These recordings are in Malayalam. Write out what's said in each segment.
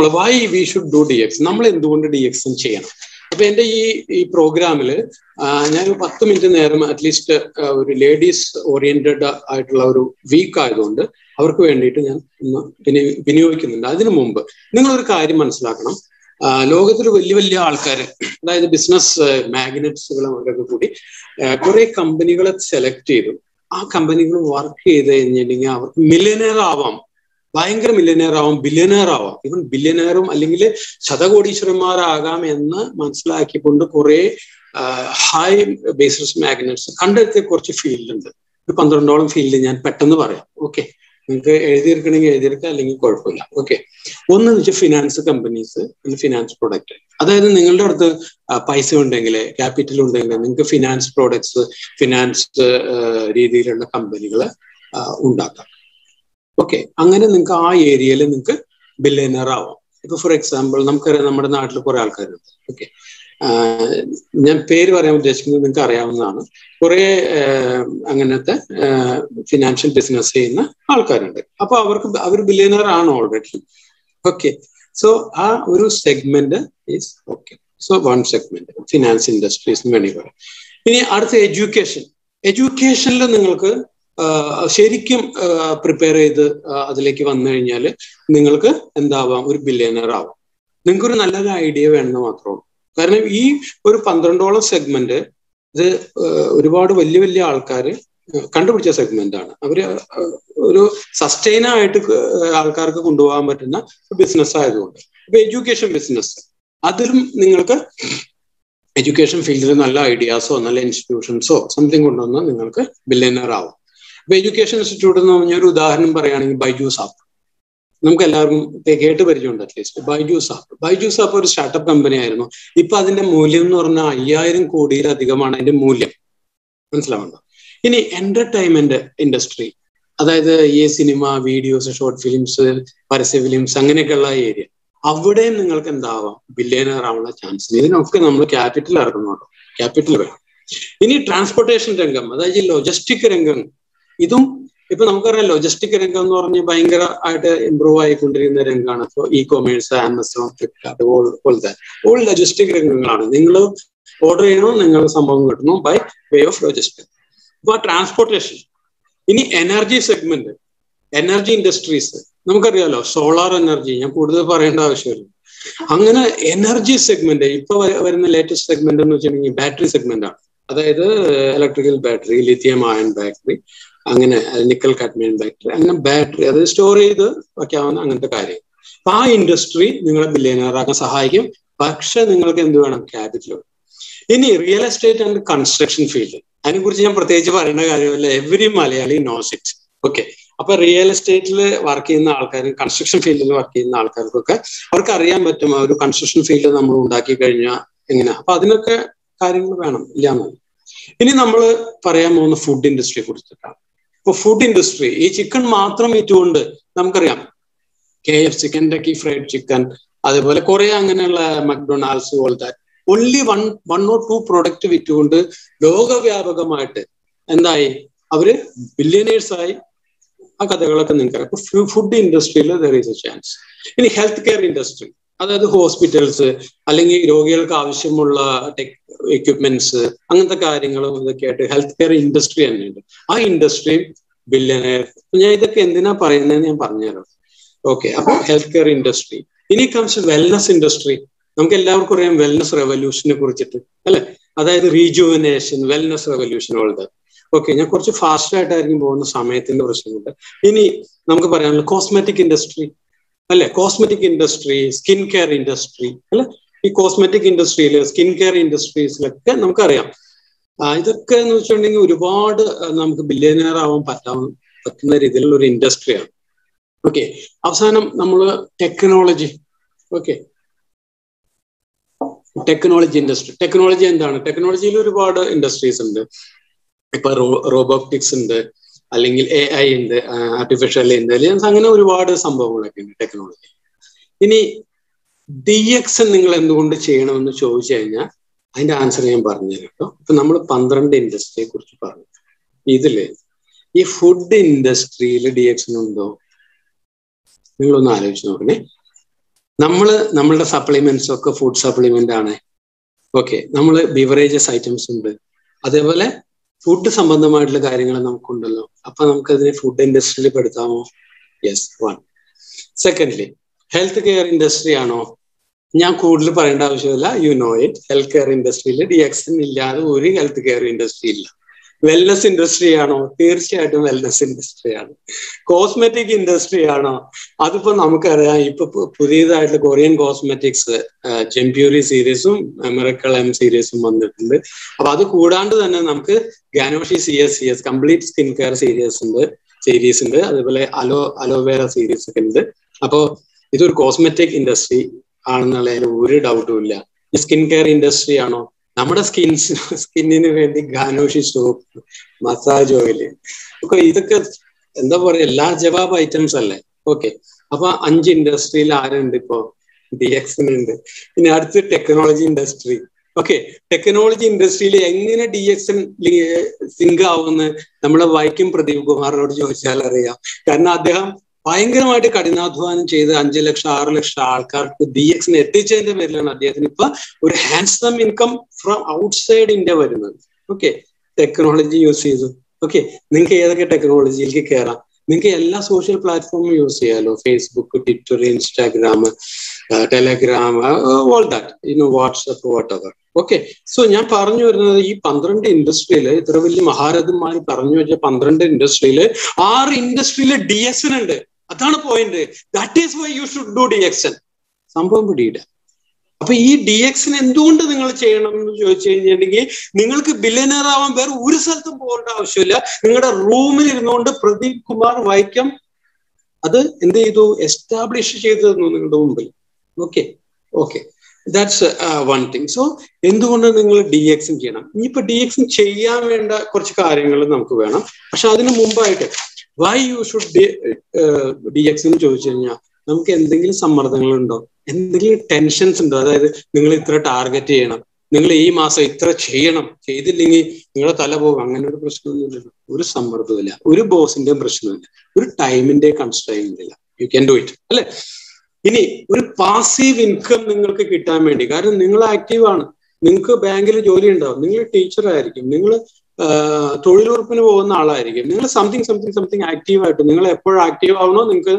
നമ്മൾ why we should do D X നമ്മൾ എന്തുകൊണ്ട് ഡി എക്സ് ചെയ്യണം? അപ്പൊ എന്റെ ഈ ഈ പ്രോഗ്രാമിൽ ഞാൻ പത്ത് മിനിറ്റ് നേരം അറ്റ്ലീസ്റ്റ് ഒരു ലേഡീസ് ഓറിയന്റഡ് ആയിട്ടുള്ള ഒരു വീക്ക് ആയതുകൊണ്ട് അവർക്ക് വേണ്ടിയിട്ട് ഞാൻ ഒന്ന് വിനി- വിനിയോഗിക്കുന്നുണ്ട്. അതിനു മുമ്പ് നിങ്ങൾ ഒരു കാര്യം മനസ്സിലാക്കണം. ലോകത്തിൽ വലിയ വലിയ ആൾക്കാർ അതായത് ബിസിനസ് മാഗ്നറ്റ്സുകളും അവരൊക്കെ കൂടി കുറെ കമ്പനികളെ സെലക്ട് ചെയ്തു. ആ കമ്പനികൾ വർക്ക് ചെയ്ത് കഴിഞ്ഞിട്ടുണ്ടെങ്കിൽ അവർക്ക് മില്യനർ ആവാം. ഭയങ്കര മില്യനർ ആവാം ബില്യനെയർ ആവാം. ഇവൻ ബില്യനെയറും അല്ലെങ്കിൽ ശതകോടീശ്വരന്മാരാകാം എന്ന് മനസ്സിലാക്കിക്കൊണ്ട് കുറെ ഹൈ ബേസിസ് മാഗ്നറ്റ്സ് കണ്ടെത്തിയ കുറച്ച് ഫീൽഡുണ്ട് ഒരു പന്ത്രണ്ടോളം ഫീൽഡ് ഞാൻ പെട്ടെന്ന് പറയാം. ഓക്കെ നിങ്ങൾക്ക് എഴുതിയെടുക്കണമെങ്കിൽ എഴുതിയെടുക്കുക അല്ലെങ്കിൽ കുഴപ്പമില്ല. ഓക്കെ ഒന്ന് വെച്ചാൽ ഫിനാൻസ് കമ്പനീസ് ഫിനാൻസ് പ്രോഡക്റ്റ് അതായത് നിങ്ങളുടെ അടുത്ത് പൈസ ഉണ്ടെങ്കിൽ ക്യാപിറ്റൽ ഉണ്ടെങ്കിൽ നിങ്ങൾക്ക് ഫിനാൻസ് പ്രോഡക്ട്സ് ഫിനാൻസ് രീതിയിലുള്ള കമ്പനികൾ ഉണ്ടാക്കാം. ഓക്കെ അങ്ങനെ നിങ്ങൾക്ക് ആ ഏരിയയിൽ നിങ്ങൾക്ക് ബില്ലിയനർ ആവാം. ഇപ്പൊ ഫോർ എക്സാമ്പിൾ നമുക്കറിയാം നമ്മുടെ നാട്ടിൽ കുറെ ആൾക്കാരുണ്ട്. ഓക്കെ ഞാൻ പേര് പറയാൻ ഉദ്ദേശിക്കുന്നത് നിങ്ങൾക്ക് അറിയാവുന്നതാണ്. കുറെ അങ്ങനത്തെ ഫിനാൻഷ്യൽ ബിസിനസ് ചെയ്യുന്ന ആൾക്കാരുണ്ട്. അപ്പൊ അവർക്ക് അവർ ബില്ലിയനർ ആണ് ഓൾറെഡി ഓക്കെ സോ ആ ഒരു segment is okay so one segment finance industries വേണമെങ്കിൽ പറയാം. ഇനി അടുത്ത എഡ്യൂക്കേഷൻ എഡ്യൂക്കേഷനിൽ നിങ്ങൾക്ക് ശരിക്കും പ്രിപ്പയർ ചെയ്ത് അതിലേക്ക് വന്നു കഴിഞ്ഞാൽ നിങ്ങൾക്ക് എന്താവാം? ഒരു ബില്യനർ ആവാം. നിങ്ങൾക്കൊരു നല്ലൊരു ഐഡിയ വേണമെന്ന് മാത്രമേ ഉള്ളൂ. കാരണം ഈ ഒരു പന്ത്രണ്ടോളം സെഗ്മെന്റ് ഇത് ഒരുപാട് വലിയ വലിയ ആൾക്കാർ കണ്ടുപിടിച്ച സെഗ്മെന്റ് ആണ്. അവർ ഒരു സസ്റ്റൈൻ ആയിട്ട് ആൾക്കാർക്ക് കൊണ്ടുപോകാൻ പറ്റുന്ന ബിസിനസ് ആയതുകൊണ്ട്. ഇപ്പൊ എഡ്യൂക്കേഷൻ ബിസിനസ് അതിലും നിങ്ങൾക്ക് എഡ്യൂക്കേഷൻ ഫീൽഡിൽ നല്ല ഐഡിയാസോ നല്ല ഇൻസ്റ്റിറ്റ്യൂഷൻസോ സംതിങ് കൊണ്ടുവന്നാൽ നിങ്ങൾക്ക് ബില്യനർ ആവും. ഇപ്പൊ എഡ്യൂക്കേഷൻ ഇൻസ്റ്റിറ്റ്യൂട്ട് എന്ന് പറഞ്ഞ ഒരു ഉദാഹരണം പറയുകയാണെങ്കിൽ ബൈജൂസ് ആപ്പ് നമുക്ക് എല്ലാവർക്കും കേട്ട് പരിചയമുണ്ട് at least Byju's app Byju's app ഒരു സ്റ്റാർട്ടപ്പ് കമ്പനി ആയിരുന്നു. ഇപ്പൊ അതിന്റെ മൂല്യം എന്ന് പറഞ്ഞാൽ അയ്യായിരം കോടിയിലധികമാണ് അതിന്റെ മൂല്യം. മനസ്സിലാവുണ്ടോ ഇനി എന്റർടൈൻമെന്റ് ഇൻഡസ്ട്രി അതായത് ഈ സിനിമ വീഡിയോസ് ഷോർട്ട് ഫിലിംസ് പരസ്യ ഫിലിംസ് അങ്ങനെയൊക്കെയുള്ള ഏരിയ അവിടെയും നിങ്ങൾക്ക് എന്താവാം? ബില്യനർ ആവാനുള്ള ചാൻസ് ഇതിനൊക്കെ നമ്മൾ ക്യാപിറ്റൽ ഇറക്കുന്നുണ്ടോ. ക്യാപിറ്റൽ വേണം ഇനി ട്രാൻസ്പോർട്ടേഷൻ രംഗം അതായത് ലോജിസ്റ്റിക് രംഗം ഇതും ഇപ്പൊ നമുക്കറിയാം ലോജിസ്റ്റിക് രംഗം എന്ന് പറഞ്ഞ് ഭയങ്കര ആയിട്ട് ഇമ്പ്രൂവ് ആയിക്കൊണ്ടിരിക്കുന്ന രംഗമാണ് ഇപ്പോൾ ഇ കൊമേഴ്സ് ആമസോൺ ഫ്ലിപ്കാർട്ട് പോലത്തെ ഓൾ ലോജിസ്റ്റിക് രംഗങ്ങളാണ്. നിങ്ങൾ ഓർഡർ ചെയ്യണോ നിങ്ങൾ സംഭവം കിട്ടുന്നു ബൈ വേ ഓഫ് ലോജിസ്റ്റിക് അപ്പൊ ട്രാൻസ്പോർട്ടേഷൻ ഇനി എനർജി സെഗ്മെന്റ് എനർജി ഇൻഡസ്ട്രീസ് നമുക്കറിയാലോ സോളാർ എനർജി ഞാൻ കൂടുതൽ പറയേണ്ട ആവശ്യമില്ല. അങ്ങനെ എനർജി സെഗ്മെന്റ് ഇപ്പൊ വരുന്ന ലേറ്റസ്റ്റ് സെഗ്മെന്റ് എന്ന് വെച്ചിട്ടുണ്ടെങ്കിൽ ബാറ്ററി സെഗ്മെന്റ് ആണ്. അതായത് electrical battery lithium ion battery അങ്ങനെ നിക്കൽ കാഡ്മിയൻ ബാറ്ററി അങ്ങനെ ബാറ്ററി അത് സ്റ്റോർ ചെയ്ത് വയ്ക്കാവുന്ന അങ്ങനത്തെ കാര്യം അപ്പൊ ആ ഇൻഡസ്ട്രി നിങ്ങളെ ബില്യനറാക്കാൻ സഹായിക്കും. പക്ഷെ നിങ്ങൾക്ക് എന്ത് വേണം? ക്യാപിറ്റൽ ഇനി real estate and construction field അതിനെക്കുറിച്ച് ഞാൻ പ്രത്യേകിച്ച് പറയേണ്ട കാര്യമല്ല. Every Malayali knows it okay അപ്പൊ റിയൽ എസ്റ്റേറ്റിൽ വർക്ക് ചെയ്യുന്ന ആൾക്കാരും കൺസ്ട്രക്ഷൻ ഫീൽഡിൽ വർക്ക് ചെയ്യുന്ന ആൾക്കാർക്കൊക്കെ അവർക്ക് അറിയാൻ പറ്റും ഒരു കൺസ്ട്രക്ഷൻ ഫീൽഡ് നമ്മൾ ഉണ്ടാക്കി കഴിഞ്ഞാൽ എങ്ങനെ അപ്പൊ അതിനൊക്കെ കാര്യങ്ങൾ വേണം. ഇല്ലാന്നല്ല ഇനി നമ്മൾ പറയാൻ പോകുന്ന ഫുഡ് ഇൻഡസ്ട്രിയെ കുറിച്ചിട്ടാണ്. ഇപ്പൊ ഫുഡ് ഇൻഡസ്ട്രി ഈ ചിക്കൻ മാത്രം വിറ്റുകൊണ്ട് നമുക്കറിയാം. K F chicken Kentucky fried chicken അതേപോലെ കുറെ അങ്ങനെയുള്ള മക്ഡൊണാൾഡ്സ് പോലത്തെ only one one or two product വിറ്റുകൊണ്ട് ലോകവ്യാപകമായിട്ട് എന്തായി? അവർ ബില്യനേഴ്സ് ആയി. ആ കഥകളൊക്കെ നിങ്ങൾക്ക് അപ്പൊ ഫുഡ് ഇൻഡസ്ട്രിയിൽ ദർ ഈസ് എ ചാൻസ് ഇനി ഹെൽത്ത് കെയർ ഇൻഡസ്ട്രി അതായത് ഹോസ്പിറ്റൽസ് അല്ലെങ്കിൽ രോഗികൾക്ക് ആവശ്യമുള്ള ടെക് എക്യുപ്മെന്റ്സ് അങ്ങനത്തെ കാര്യങ്ങളും ഇതൊക്കെ ആയിട്ട് ഹെൽത്ത് കെയർ ഇൻഡസ്ട്രി തന്നെയുണ്ട് ആ ഇൻഡസ്ട്രി ബില്യനെയർ ഞാൻ ഇതൊക്കെ എന്തിനാ പറയുന്നതെന്ന് ഞാൻ പറഞ്ഞുതരാം. ഓക്കെ അപ്പൊ ഹെൽത്ത് കെയർ ഇൻഡസ്ട്രി ഇനി കംസ് വെൽനസ് ഇൻഡസ്ട്രി നമുക്ക് എല്ലാവർക്കും അറിയാം വെൽനസ് റെവല്യൂഷനെ കുറിച്ചിട്ട് അല്ലെ? അതായത് റീജുവിനേഷൻ വെൽനസ് റെവല്യൂഷൻ ഉള്ളത് ഓക്കെ ഞാൻ കുറച്ച് ഫാസ്റ്റ് ആയിട്ടായിരിക്കും പോകുന്ന സമയത്തിന്റെ പ്രശ്നമുണ്ട്. ഇനി നമുക്ക് പറയാനുള്ള കോസ്മെറ്റിക് ഇൻഡസ്ട്രി അല്ലെ? Cosmetic industry skin care industry അല്ലെ? ഈ കോസ്മെറ്റിക് ഇൻഡസ്ട്രിയിൽ സ്കിൻ കെയർ ഇൻഡസ്ട്രീസിലൊക്കെ നമുക്കറിയാം. ഇതൊക്കെ എന്ന് വെച്ചിട്ടുണ്ടെങ്കിൽ ഒരുപാട് നമുക്ക് ബില്യനർ ആവാൻ പറ്റാവുന്ന പറ്റുന്ന രീതിയിലുള്ള ഒരു ഇൻഡസ്ട്രിയാണ് ഓക്കെ അവസാനം നമ്മൾ technology okay technology industry technology എന്താണ്? ടെക്നോളജിയിൽ ഒരുപാട് ഇൻഡസ്ട്രീസ് ഉണ്ട്. ഇപ്പൊ റോബോട്ടിക്സ് ഉണ്ട്. അല്ലെങ്കിൽ എ ഐ ഉണ്ട് ആർട്ടിഫിഷ്യൽ ഇന്റലിജൻസ് അങ്ങനെ ഒരുപാട് സംഭവങ്ങളൊക്കെ ഉണ്ട് ടെക്നോളജി ഇനി ഡി എക്സ് നിങ്ങൾ എന്തുകൊണ്ട് ചെയ്യണമെന്ന് ചോദിച്ചു കഴിഞ്ഞാൽ അതിന്റെ ആൻസർ ഞാൻ പറഞ്ഞു കേട്ടോ. ഇപ്പൊ നമ്മൾ പന്ത്രണ്ട് ഇൻഡസ്ട്രിയെ കുറിച്ച് പറഞ്ഞു. ഇതിൽ ഈ ഫുഡ് ഇൻഡസ്ട്രിയിൽ ഡി എക്സിനുണ്ടോ നിങ്ങളൊന്ന് ആലോചിച്ച് നോക്കണേ. നമ്മൾ നമ്മളുടെ സപ്ലിമെന്റ്സ് ഒക്കെ ഫുഡ് സപ്ലിമെന്റ് ആണ്. ഓക്കെ നമ്മൾ ബിവറേജസ് ഐറ്റംസ് ഉണ്ട്. അതേപോലെ ഫുഡ് സംബന്ധമായിട്ടുള്ള കാര്യങ്ങൾ നമുക്കുണ്ടല്ലോ. അപ്പൊ നമുക്ക് അതിനെ ഫുഡ് ഇൻഡസ്ട്രിയിൽ പെടുത്താമോ? Yes one secondly health care industry ആണോ? ഞാൻ കൂടുതൽ പറയേണ്ട ആവശ്യമില്ല. You know it health care ഇൻഡസ്ട്രിയിൽ ഡി എക്സിൻ ഇല്ലാതെ ഒരു ഹെൽത്ത് കെയർ ഇൻഡസ്ട്രി ഇല്ല. വെൽനസ് ഇൻഡസ്ട്രി ആണോ? തീർച്ചയായിട്ടും വെൽനസ് ഇൻഡസ്ട്രിയാണ് കോസ്മെറ്റിക് ഇൻഡസ്ട്രി ആണോ? അതിപ്പോ നമുക്കറിയാം ഇപ്പൊ പുതിയതായിട്ടുള്ള കൊറിയൻ കോസ്മെറ്റിക്സ് ജെംപ്യൂരി സീരീസും മെറക്കൽ എം സീരീസും വന്നിട്ടുണ്ട്. അപ്പൊ അത് കൂടാണ്ട് തന്നെ നമുക്ക് ഗാനോഷി C S C S complete skin care series ഉണ്ട് സീരീസ് ഉണ്ട്. അതുപോലെ അലോ അലോവേറ സീരീസ് ഒക്കെ ഉണ്ട്. അപ്പോ ഇതൊരു കോസ്മെറ്റിക് ഇൻഡസ്ട്രി ആണെന്നുള്ളതിൽ ഒരു ഡൗട്ടും ഇല്ല. സ്കിൻ കെയർ ഇൻഡസ്ട്രി ആണോ? നമ്മുടെ സ്കിൻ സ്കിന്നിന് വേണ്ടി ഗാനോഷി സോപ്പ് മസാജ് ഓയിൽ ഒക്കെ ഇതൊക്കെ എന്താ പറയാ എല്ലാ ജവാബ് ഐറ്റംസ് അല്ലേ? ഓക്കെ അപ്പൊ അഞ്ച് ഇൻഡസ്ട്രിയിൽ ആരുണ്ട് ഇപ്പോ? ഡി എക്സിനുണ്ട് പിന്നെ അടുത്ത് ടെക്നോളജി ഇൻഡസ്ട്രി ഓക്കെ ടെക്നോളജി ഇൻഡസ്ട്രിയിൽ എങ്ങനെ ഡി എക്സ് സിങ്ക് ആവുമെന്ന് നമ്മളെ വൈക്കം പ്രദീപ് കുമാറിനോട് ചോദിച്ചാൽ അറിയാം. കാരണം അദ്ദേഹം ഭയങ്കരമായിട്ട് കഠിനാധ്വാനം ചെയ്ത് അഞ്ച് ലക്ഷം ആറ് ലക്ഷം ആൾക്കാർക്ക് ഡി എക്സിന് എത്തിച്ചതിന്റെ പേരിലാണ് അദ്ദേഹത്തിന് ഇപ്പൊ ഒരു handsome income from outside India വരുന്നത്. ഓക്കെ ടെക്നോളജി യൂസ് ചെയ്തു. ഓക്കെ നിങ്ങൾക്ക് ഏതൊക്കെ ടെക്നോളജിയിലേക്ക് കയറാം നിങ്ങൾക്ക് എല്ലാ സോഷ്യൽ പ്ലാറ്റ്ഫോമും യൂസ് ചെയ്യാലോ. Facebook Twitter Instagram Telegram all that ഇന്ന് WhatsApp whatever okay so ഞാൻ പറഞ്ഞു വരുന്നത് ഈ പന്ത്രണ്ട് ഇൻഡസ്ട്രിയിൽ ഇത്ര വലിയ മഹാരഥന്മാർ പറഞ്ഞു വെച്ച പന്ത്രണ്ട് ഇൻഡസ്ട്രിയിൽ ആറ് ഇൻഡസ്ട്രിയിൽ ഡി എസ് ഉണ്ട് അതാണ് point that is why you should do D X എക്സൻ സംഭവം പിടിയില്ല അപ്പൊ ഈ ഡി എക്സിന് എന്തുകൊണ്ട് നിങ്ങൾ ചെയ്യണം എന്ന് ചോദിച്ചു കഴിഞ്ഞിട്ടുണ്ടെങ്കിൽ നിങ്ങൾക്ക് ബില്യനർ ആവാൻ വേറെ ഒരു സ്ഥലത്തും പോകേണ്ട ആവശ്യമില്ല. നിങ്ങളുടെ റൂമിൽ ഇരുന്നുകൊണ്ട് പ്രദീപ് കുമാർ വൈക്കം അത് എന്ത് ചെയ്തു? എസ്റ്റാബ്ലിഷ് ചെയ്തു തന്നു നിങ്ങളുടെ മുമ്പിൽ. Okay okay that's one thing so എന്തുകൊണ്ട് നിങ്ങൾ ഡി എക്സും ചെയ്യണം? ഇനിയിപ്പോ ഡി എക്സും ചെയ്യാൻ വേണ്ട കുറച്ച് കാര്യങ്ങൾ നമുക്ക് വേണം. പക്ഷെ അതിന് മുമ്പായിട്ട് why you should D X എന്ന് ചോദിച്ചു കഴിഞ്ഞാൽ നമുക്ക് എന്തെങ്കിലും സമ്മർദ്ദങ്ങളുണ്ടോ? എന്തെങ്കിലും ടെൻഷൻസ് ഉണ്ടോ? അതായത് നിങ്ങൾ ഇത്ര ടാർഗറ്റ് ചെയ്യണം. നിങ്ങൾ ഈ മാസം ഇത്ര ചെയ്യണം. ചെയ്തില്ലെങ്കിൽ നിങ്ങളുടെ തല പോകും. അങ്ങനെ ഒരു പ്രശ്നമൊന്നുമില്ല. ഒരു സമ്മർദ്ദമില്ല ഒരു ബോസിന്റെയും പ്രശ്നമില്ല ഒരു ടൈമിന്റെ കൺസ്ട്രൈന്റ് ഇല്ല. യു ക്യാൻ ഡു ഇറ്റ് അല്ലെ? ഇനി ഒരു പാസീവ് ഇൻകം നിങ്ങൾക്ക് കിട്ടാൻ വേണ്ടി കാരണം നിങ്ങൾ ആക്റ്റീവ് ആണ്. നിങ്ങൾക്ക് ബാങ്കിൽ ജോലി ഉണ്ടാവും. നിങ്ങൾ ടീച്ചർ ആയിരിക്കും. നിങ്ങൾ തൊഴിലുറപ്പിന് പോകുന്ന ആളായിരിക്കും. നിങ്ങൾ സംതിങ് സംതിങ് സംതിങ് ആക്റ്റീവ് ആയിട്ട് നിങ്ങൾ എപ്പോഴും ആക്റ്റീവ് ആവണോ? നിങ്ങൾക്ക്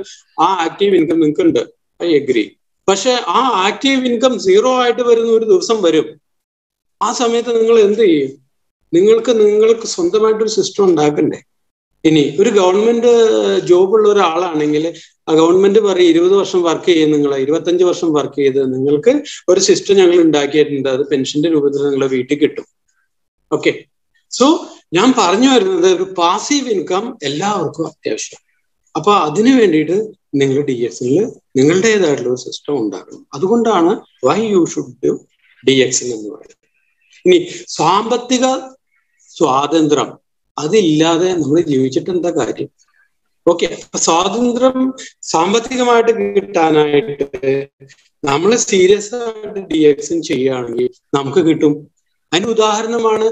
ആ ആക്റ്റീവ് ഇൻകം നിങ്ങൾക്ക് ഉണ്ട് ഐ എഗ്രി പക്ഷെ ആ ആക്റ്റീവ് ഇൻകം സീറോ ആയിട്ട് വരുന്ന ഒരു ദിവസം വരും. ആ സമയത്ത് നിങ്ങൾ എന്ത് ചെയ്യും? നിങ്ങൾക്ക് നിങ്ങൾക്ക് സ്വന്തമായിട്ടൊരു സിസ്റ്റം ഉണ്ടാക്കണ്ടേ? ഇനി ഒരു ഗവൺമെന്റ് ജോബ് ഉള്ള ഒരാളാണെങ്കിൽ ആ ഗവൺമെന്റ് പറയും ഇരുപത് വർഷം വർക്ക് ചെയ്യും നിങ്ങൾ ഇരുപത്തഞ്ച് വർഷം വർക്ക് ചെയ്ത് നിങ്ങൾക്ക് ഒരു സിസ്റ്റം ഞങ്ങൾ ഉണ്ടാക്കിയിട്ടുണ്ട്. അത് പെൻഷന്റെ രൂപത്തിൽ നിങ്ങളെ വീട്ടിൽ കിട്ടും. ഓക്കെ സോ ഞാൻ പറഞ്ഞു വരുന്നത് ഒരു പാസീവ് ഇൻകം എല്ലാവർക്കും അത്യാവശ്യം അപ്പൊ അതിനു വേണ്ടിയിട്ട് നിങ്ങൾ ഡി എക്സിൽ നിങ്ങളുടേതായിട്ടുള്ള ഒരു സിസ്റ്റം ഉണ്ടാക്കണം. അതുകൊണ്ടാണ് why you should do D എക്സിൽ എന്ന് പറയുന്നത്. ഇനി സാമ്പത്തിക സ്വാതന്ത്ര്യം അതില്ലാതെ നമ്മൾ ജീവിച്ചിട്ട് എന്താ കാര്യം? ഓക്കെ സ്വാതന്ത്ര്യം സാമ്പത്തികമായിട്ട് കിട്ടാനായിട്ട് നമ്മൾ സീരിയസ് ആയിട്ട് ഡി എക്സും ചെയ്യുകയാണെങ്കിൽ നമുക്ക് കിട്ടും. അതിന് ഉദാഹരണമാണ്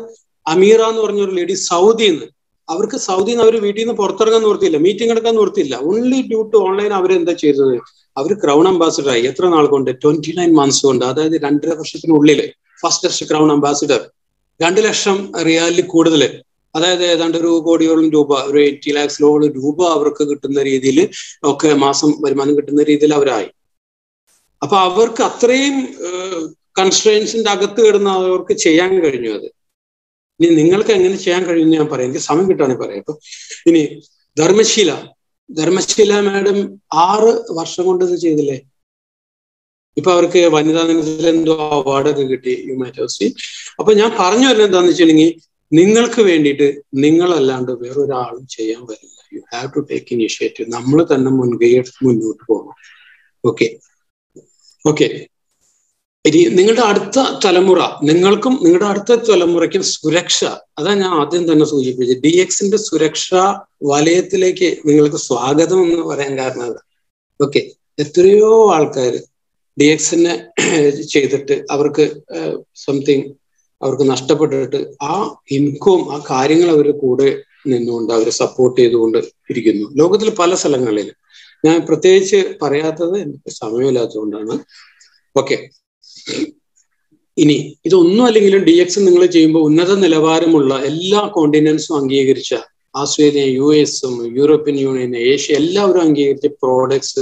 അമീറ എന്ന് പറഞ്ഞ ഒരു ലേഡി സൗദിയിൽ നിന്ന് അവർക്ക് സൗദിയിൽ നിന്ന് അവർ വീട്ടിൽ നിന്ന് പുറത്തിറങ്ങാൻ നിർത്തിയില്ല മീറ്റിംഗ് എടുക്കാൻ നിർത്തിയില്ല ഓൺലി ഡ്യൂ ടു ഓൺലൈൻ അവരെന്താ ചെയ്തത്? അവർ ക്രൗൺ അംബാസിഡർ ആയി. എത്ര നാൾ കൊണ്ട്? ട്വന്റി നയൻ മന്ത്സ് കൊണ്ട്. അതായത് രണ്ടര വർഷത്തിനുള്ളിൽ ഫസ്റ്റസ്റ്റ് ക്രൗൺ അംബാസിഡർ രണ്ട് ലക്ഷം റിയാലിൽ കൂടുതൽ അതായത് ഏതാണ്ട് ഒരു കോടിയോളം രൂപ. ഒരു എയ്റ്റി ലാക്സിലോളം രൂപ അവർക്ക് കിട്ടുന്ന രീതിയിൽ ഒക്കെ മാസം വരുമാനം കിട്ടുന്ന രീതിയിൽ അവരായി. അപ്പൊ അവർക്ക് അത്രയും കൺസ്ട്രെയിൻസിന്റെ അകത്ത് കിടന്ന് അവർക്ക് ചെയ്യാൻ കഴിഞ്ഞു അത്. ഇനി നിങ്ങൾക്ക് എങ്ങനെ ചെയ്യാൻ കഴിയുമെന്ന് ഞാൻ പറയാം. എനിക്ക് സമയം കിട്ടുകയാണെങ്കിൽ പറയാം അപ്പൊ ഇനി ധർമ്മശീല. ധർമ്മശീല മാഡം ആറ് വർഷം കൊണ്ട് ഇത് ചെയ്തില്ലേ? ഇപ്പൊ അവർക്ക് വനിതാ ദിനത്തിൽ എന്തോ അവാർഡൊക്കെ കിട്ടി ഹ്യൂമാറ്റോസി അപ്പൊ ഞാൻ പറഞ്ഞു വരുന്നത് എന്താണെന്ന് വെച്ചിട്ടുണ്ടെങ്കിൽ നിങ്ങൾക്ക് വേണ്ടിയിട്ട് നിങ്ങളല്ലാണ്ട് വേറൊരാളും ചെയ്യാൻ വരില്ല. You have to take initiative നമ്മൾ തന്നെ മുൻകൈ മുന്നോട്ട് പോകണം. ഓക്കെ ഓക്കെ ഇനി നിങ്ങളുടെ അടുത്ത തലമുറ നിങ്ങൾക്കും നിങ്ങളുടെ അടുത്ത തലമുറയ്ക്കും സുരക്ഷ അതാ ഞാൻ ആദ്യം തന്നെ സൂചിപ്പിച്ചത്. ഡി എക്സിന്റെ സുരക്ഷാ വലയത്തിലേക്ക് നിങ്ങൾക്ക് സ്വാഗതം എന്ന് പറയാൻ കാരണം അതാ. ഓക്കെ എത്രയോ ആൾക്കാർ ഡി എക്സിനെ ചെയ്തിട്ട് അവർക്ക് സംതിങ് അവർക്ക് നഷ്ടപ്പെട്ടിട്ട് ആ ഇൻകവും ആ കാര്യങ്ങൾ അവർ കൂടെ നിന്നുകൊണ്ട് അവരെ സപ്പോർട്ട് ചെയ്തുകൊണ്ട് ഇരിക്കുന്നു. ലോകത്തിൽ പല സ്ഥലങ്ങളിൽ ഞാൻ പ്രത്യേകിച്ച് പറയാത്തത് എനിക്ക് സമയമില്ലാത്തതുകൊണ്ടാണ്. ഓക്കെ ഇനി ഇതൊന്നും അല്ലെങ്കിലും ഡി എക്സ് നിങ്ങൾ ചെയ്യുമ്പോൾ ഉന്നത നിലവാരമുള്ള എല്ലാ കോണ്ടിനൻസും അംഗീകരിച്ച ആസ്ട്രേലിയ യു എസും യൂറോപ്യൻ യൂണിയൻ ഏഷ്യ എല്ലാവരും അംഗീകരിച്ച പ്രോഡക്ട്സ്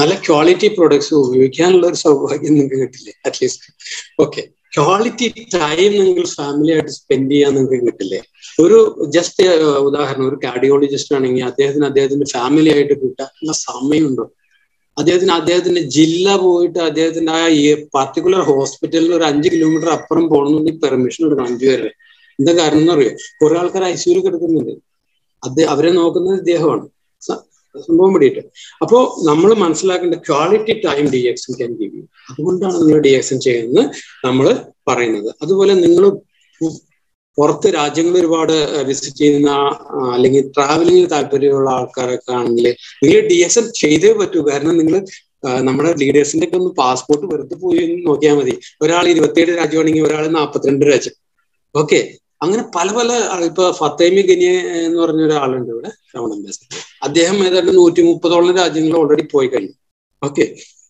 നല്ല ക്വാളിറ്റി പ്രോഡക്ട്സ് ഉപയോഗിക്കാനുള്ള ഒരു സൗഭാഗ്യം നിങ്ങൾക്ക് കിട്ടില്ലേ? At least okay quality time നിങ്ങൾ ഫാമിലി ആയിട്ട് സ്പെൻഡ് ചെയ്യാൻ നിങ്ങൾക്ക് കിട്ടില്ലേ? ഒരു ജസ്റ്റ് ഉദാഹരണം ഒരു കാർഡിയോളജിസ്റ്റ് ആണെങ്കിൽ അദ്ദേഹത്തിന് അദ്ദേഹത്തിന്റെ ഫാമിലി ആയിട്ട് കിട്ടാനുള്ള സമയമുണ്ടോ? അദ്ദേഹത്തിന് അദ്ദേഹത്തിന്റെ ജില്ല പോയിട്ട് അദ്ദേഹത്തിന്റെ ആ ഈ പർട്ടിക്കുലർ ഹോസ്പിറ്റലിൽ ഒരു അഞ്ച് കിലോമീറ്റർ അപ്പുറം പോകണമെന്നുണ്ടെങ്കിൽ പെർമിഷൻ എടുക്കണം അഞ്ചു എന്താ കാരണം എന്ന് അറിയോ? കുറെ ആൾക്കാർ ഐശ്വര്യം കിടക്കുന്നുണ്ട്. അദ്ദേഹം അവരെ നോക്കുന്നത് ഇദ്ദേഹമാണ്. സംഭവം പിടിയിട്ട്. അപ്പോ നമ്മൾ മനസ്സിലാക്കേണ്ട quality time D എക്സൻ can give you അതുകൊണ്ടാണ് നിങ്ങൾ ഡി എക്സൻ ചെയ്യുന്നത് നമ്മൾ പറയുന്നത്. അതുപോലെ നിങ്ങൾ പുറത്ത് രാജ്യങ്ങൾ ഒരുപാട് വിസിറ്റ് ചെയ്യുന്ന അല്ലെങ്കിൽ ട്രാവലിംഗിന് താല്പര്യമുള്ള ആൾക്കാരൊക്കെ ആണെങ്കിൽ നിങ്ങൾ ഡി എസ് എൽ ചെയ്തേ പറ്റൂ. കാരണം നിങ്ങൾ നമ്മുടെ ലീഡേഴ്സിന്റെ ഒക്കെ ഒന്ന് പാസ്പോർട്ട് വെറുതെ പോയി നോക്കിയാൽ മതി. ഒരാൾ ഇരുപത്തിയേഴ് രാജ്യമാണെങ്കിൽ ഒരാൾ നാൽപ്പത്തിരണ്ട് രാജ്യം. ഓക്കെ അങ്ങനെ പല പല ഇപ്പൊ ഫത്തേമി ഗനിയ എന്ന് പറഞ്ഞ ഒരാളുണ്ട് ഇവിടെ ഷവൺ അംബാസിഡർ അദ്ദേഹം ഏതാണ്ട് നൂറ്റി മുപ്പതോളം രാജ്യങ്ങൾ ഓൾറെഡി പോയി കഴിഞ്ഞു. ഓക്കെ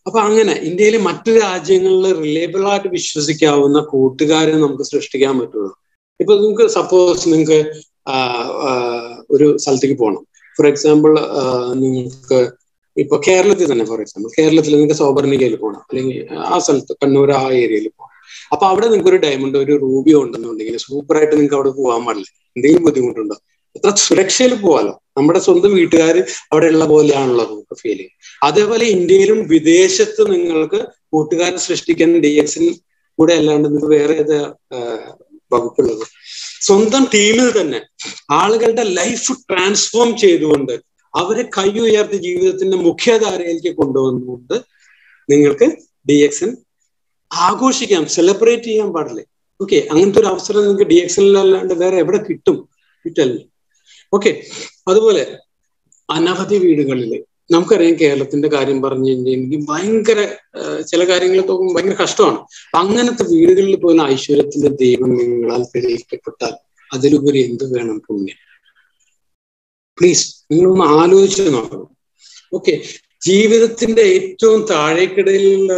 അപ്പൊ അങ്ങനെ ഇന്ത്യയിലെ മറ്റു രാജ്യങ്ങളിൽ റിലേബിൾ ആയിട്ട് വിശ്വസിക്കാവുന്ന കൂട്ടുകാരെ നമുക്ക് സൃഷ്ടിക്കാൻ പറ്റുള്ളൂ. ഇപ്പൊ നിങ്ങൾക്ക് സപ്പോസ് നിങ്ങൾക്ക് ഒരു സ്ഥലത്തേക്ക് പോകണം ഫോർ എക്സാമ്പിൾ നിങ്ങൾക്ക് ഇപ്പൊ കേരളത്തിൽ തന്നെ ഫോർ എക്സാമ്പിൾ കേരളത്തിൽ നിങ്ങൾക്ക് സൗപർണികയിൽ പോകണം അല്ലെങ്കിൽ ആ സ്ഥലത്ത് കണ്ണൂർ ആ ഏരിയയിൽ പോകണം അപ്പൊ അവിടെ നിങ്ങൾക്ക് ഒരു ഡയമണ്ട് ഒരു റൂബിയോ ഉണ്ടെന്നുണ്ടെങ്കിൽ സൂപ്പറായിട്ട് നിങ്ങൾക്ക് അവിടെ പോകാൻ പാടില്ല. എന്തെങ്കിലും ബുദ്ധിമുട്ടുണ്ടോ? എത്ര സുരക്ഷയിൽ പോവാലോ? നമ്മുടെ സ്വന്തം വീട്ടുകാർ അവിടെ ഉള്ള പോലെയാണല്ലോ നമുക്ക് ഫീൽ ചെയ്യുക. അതേപോലെ ഇന്ത്യയിലും വിദേശത്ത് നിങ്ങൾക്ക് കൂട്ടുകാരെ സൃഷ്ടിക്കാൻ ഡി എക്സിൽ കൂടെ അല്ലാണ്ട് നിങ്ങൾക്ക് വേറെ ഏത് വകുപ്പുള്ളത് സ്വന്തം ടീമിൽ തന്നെ ആളുകളുടെ ലൈഫ് ട്രാൻസ്ഫോം ചെയ്തുകൊണ്ട് അവരെ കൈ ഉയർത്തി ജീവിതത്തിന്റെ മുഖ്യധാരയിലേക്ക് കൊണ്ടുവന്നുകൊണ്ട് നിങ്ങൾക്ക് ഡി എക്സൻ ആഘോഷിക്കാം സെലിബ്രേറ്റ് ചെയ്യാൻ പാടില്ലേ? ഓക്കെ അങ്ങനത്തെ ഒരു അവസരം നിങ്ങൾക്ക് ഡി എക്സനിൽ അല്ലാണ്ട് വേറെ എവിടെ കിട്ടും? കിട്ടല്ലേ ഓക്കെ അതുപോലെ അനവധി വീടുകളിൽ നമുക്കറിയാം കേരളത്തിന്റെ കാര്യം പറഞ്ഞു കഴിഞ്ഞാൽ എനിക്ക് ഭയങ്കര ചില കാര്യങ്ങൾ തോന്നും ഭയങ്കര കഷ്ടമാണ്. അങ്ങനത്തെ വീടുകളിൽ പോകുന്ന ഐശ്വര്യത്തിന്റെ ദൈവം നിങ്ങളാൽ തെളിയിക്കപ്പെട്ടാൽ അതിലുപരി എന്ത് വേണം പുണ്യം? പ്ലീസ് നിങ്ങളൊന്ന് ആലോചിച്ച് നോക്കണം. ഓക്കെ ജീവിതത്തിന്റെ ഏറ്റവും താഴേക്കിടയിലുള്ള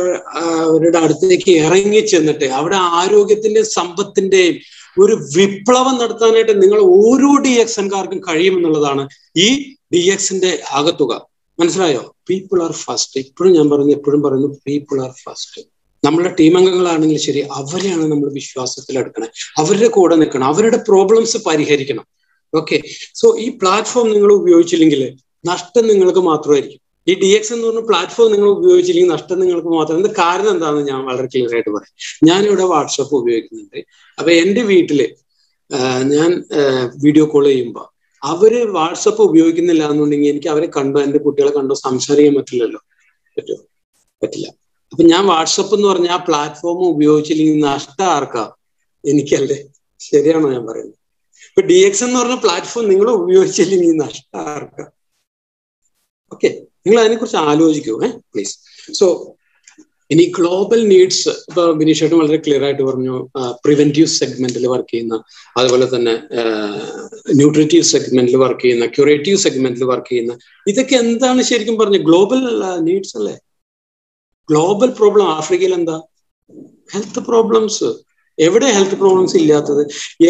അവരുടെ അടുത്തേക്ക് ഇറങ്ങി ചെന്നിട്ട് അവിടെ ആരോഗ്യത്തിന്റെ സമ്പത്തിന്റെയും ഒരു വിപ്ലവം നടത്താനായിട്ട് നിങ്ങൾ ഓരോ ഡി എക്സൻകാർക്കും കഴിയുമെന്നുള്ളതാണ് ഈ ഡി എക്സിന്റെ ആകത്തുക. മനസ്സിലായോ? പീപ്പിൾ ആർ ഫസ്റ്റ് ഇപ്പോഴും ഞാൻ പറയുന്നു എപ്പോഴും പറയുന്നു പീപ്പിൾ ആർ ഫസ്റ്റ് നമ്മളുടെ ടീം അംഗങ്ങളാണെങ്കിലും ശരി അവരെയാണ് നമ്മൾ വിശ്വാസത്തിൽ എടുക്കണേ അവരുടെ കൂടെ നിൽക്കണം. അവരുടെ പ്രോബ്ലംസ് പരിഹരിക്കണം. ഓക്കെ സോ ഈ പ്ലാറ്റ്ഫോം നിങ്ങൾ ഉപയോഗിച്ചില്ലെങ്കിൽ നഷ്ടം നിങ്ങൾക്ക് മാത്രമായിരിക്കും. ഈ ഡി എക്സ് എന്ന് പറഞ്ഞ പ്ലാറ്റ്ഫോം നിങ്ങൾ ഉപയോഗിച്ചില്ലെങ്കിൽ നഷ്ടം നിങ്ങൾക്ക് മാത്രം. എന്ത് കാരണം എന്താണെന്ന് ഞാൻ വളരെ ക്ലിയർ ആയിട്ട് പറയാം. ഞാനിവിടെ വാട്സപ്പ് ഉപയോഗിക്കുന്നുണ്ട്. അപ്പൊ എന്റെ വീട്ടിൽ ഞാൻ വീഡിയോ കോൾ ചെയ്യുമ്പോൾ അവർ വാട്സപ്പ് ഉപയോഗിക്കുന്നില്ല എന്നുണ്ടെങ്കിൽ എനിക്ക് അവരെ കണ്ടോ? എന്റെ കുട്ടികളെ കണ്ടോ? സംസാരിക്കാൻ പറ്റില്ലല്ലോ. പറ്റുമോ പറ്റില്ല. അപ്പൊ ഞാൻ വാട്സപ്പ് എന്ന് പറഞ്ഞ ആ പ്ലാറ്റ്ഫോം ഉപയോഗിച്ചില്ലെങ്കിൽ നഷ്ടം ആർക്കാ? എനിക്കല്ലേ. ശരിയാണോ ഞാൻ പറയുന്നത്? ഇപ്പൊ ഡി എക്സ് എന്ന് പറഞ്ഞ പ്ലാറ്റ്ഫോം നിങ്ങൾ ഉപയോഗിച്ചില്ലെങ്കിൽ നഷ്ടം ആർക്കാ? ഓക്കെ നിങ്ങൾ അതിനെക്കുറിച്ച് ആലോചിക്കൂ ഏ? പ്ലീസ് സോ ഇനി ഗ്ലോബൽ നീഡ്സ് ഇപ്പൊ ബിനീഷേട്ടും വളരെ ക്ലിയർ ആയിട്ട് പറഞ്ഞു പ്രിവെന്റീവ് സെഗ്മെന്റിൽ വർക്ക് ചെയ്യുന്ന അതുപോലെ തന്നെ ന്യൂട്രിറ്റീവ് സെഗ്മെന്റിൽ വർക്ക് ചെയ്യുന്ന ക്യൂറേറ്റീവ് സെഗ്മെന്റിൽ വർക്ക് ചെയ്യുന്ന ഇതൊക്കെ എന്താണ് ശരിക്കും പറഞ്ഞ ഗ്ലോബൽ നീഡ്സ് അല്ലേ? ഗ്ലോബൽ പ്രോബ്ലം ആഫ്രിക്കയിൽ എന്താ? ഹെൽത്ത് പ്രോബ്ലംസ് എവിടെ ഹെൽത്ത് പ്രോബ്ലംസ് ഇല്ലാത്തത്?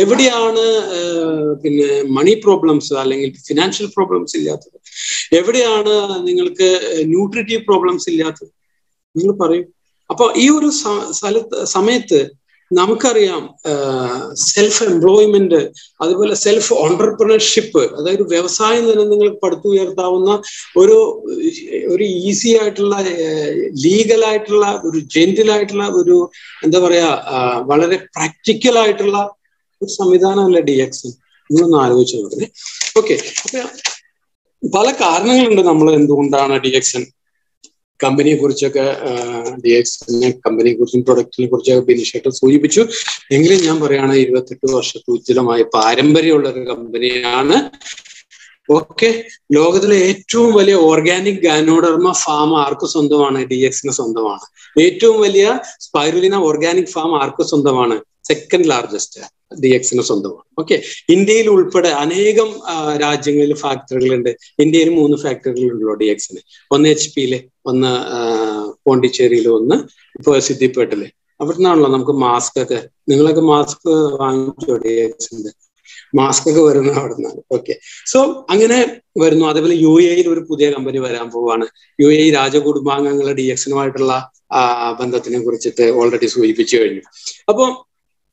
എവിടെയാണ് പിന്നെ മണി പ്രോബ്ലംസ് അല്ലെങ്കിൽ ഫിനാൻഷ്യൽ പ്രോബ്ലംസ് ഇല്ലാത്തത്? എവിടെയാണ് നിങ്ങൾക്ക് ന്യൂട്രിറ്റീവ് പ്രോബ്ലംസ് ഇല്ലാത്തത്? നിങ്ങൾ പറയും. അപ്പൊ ഈ ഒരു സ്ഥലത്ത് സമയത്ത് നമുക്കറിയാം സെൽഫ് എംപ്ലോയ്മെന്റ് അതുപോലെ സെൽഫ് ഓണ്ടർപ്രണർഷിപ്പ് അതായത് വ്യവസായം തന്നെ നിങ്ങൾക്ക് പടുത്തുയർത്താവുന്ന ഒരു ഒരു ഈസി ആയിട്ടുള്ള ലീഗലായിട്ടുള്ള ഒരു ജെന്റിലായിട്ടുള്ള ഒരു എന്താ പറയാ വളരെ പ്രാക്ടിക്കൽ ആയിട്ടുള്ള ഒരു സംവിധാനമല്ല ഡി എക്സ് നിങ്ങളൊന്ന് ആലോചിച്ചു നോക്കുന്നത് ഓക്കെ അപ്പൊ പല കാരണങ്ങളുണ്ട് നമ്മൾ എന്തുകൊണ്ടാണ് ഡി എക്സൻ കമ്പനിയെ കുറിച്ചൊക്കെ ഡി എക്സിനെ കമ്പനിയെ കുറിച്ചും പ്രൊഡക്റ്റിനെ കുറിച്ചൊക്കെ ബെനിഷേറ്റ് സൂചിപ്പിച്ചു. എങ്കിലും ഞാൻ പറയുകയാണ് ഇരുപത്തെട്ട് വർഷത്തെ ഉജ്ജ്വലമായ പാരമ്പര്യമുള്ള ഒരു കമ്പനിയാണ്. ഓക്കെ. ലോകത്തിലെ ഏറ്റവും വലിയ ഓർഗാനിക് ഗാനോഡർമ ഫാം ആർക്ക് സ്വന്തമാണ്? ഡി എക്സിന് സ്വന്തമാണ്. ഏറ്റവും വലിയ സ്പൈറുലിന ഓർഗാനിക് ഫാം ആർക്ക് സ്വന്തമാണ്? സെക്കൻഡ് ലാർജസ്റ്റ് ഡി എക്സിന് സ്വന്തമാണ്. ഓക്കെ. ഇന്ത്യയിൽ ഉൾപ്പെടെ അനേകം രാജ്യങ്ങളിൽ ഫാക്ടറികളുണ്ട് ഇന്ത്യയിൽ മൂന്ന് ഫാക്ടറികളുണ്ടല്ലോ ഡി എക്സിന് ഒന്ന് എച്ച് പിയിൽ ഒന്ന് പോണ്ടിച്ചേരിയിൽ ഒന്ന് ഇപ്പൊ സിദ്ധിപ്പേട്ടിൽ അവിടെ നിന്നാണല്ലോ നമുക്ക് മാസ്ക് ഒക്കെ നിങ്ങളൊക്കെ മാസ്ക് വാങ്ങിച്ചോ ഡി മാസ്ക് ഒക്കെ വരുന്ന അവിടെ നിന്നാണ് ഓക്കെ. സോ അങ്ങനെ വരുന്നു. അതേപോലെ യു എയിൽ ഒരു പുതിയ കമ്പനി വരാൻ പോവാണ്. യു എ രാജകുടുംബാംഗങ്ങളുടെ ഡി എക്സിനുമായിട്ടുള്ള ബന്ധത്തിനെ കുറിച്ചിട്ട് ഓൾറെഡി സൂചിപ്പിച്ചു കഴിഞ്ഞു. അപ്പോൾ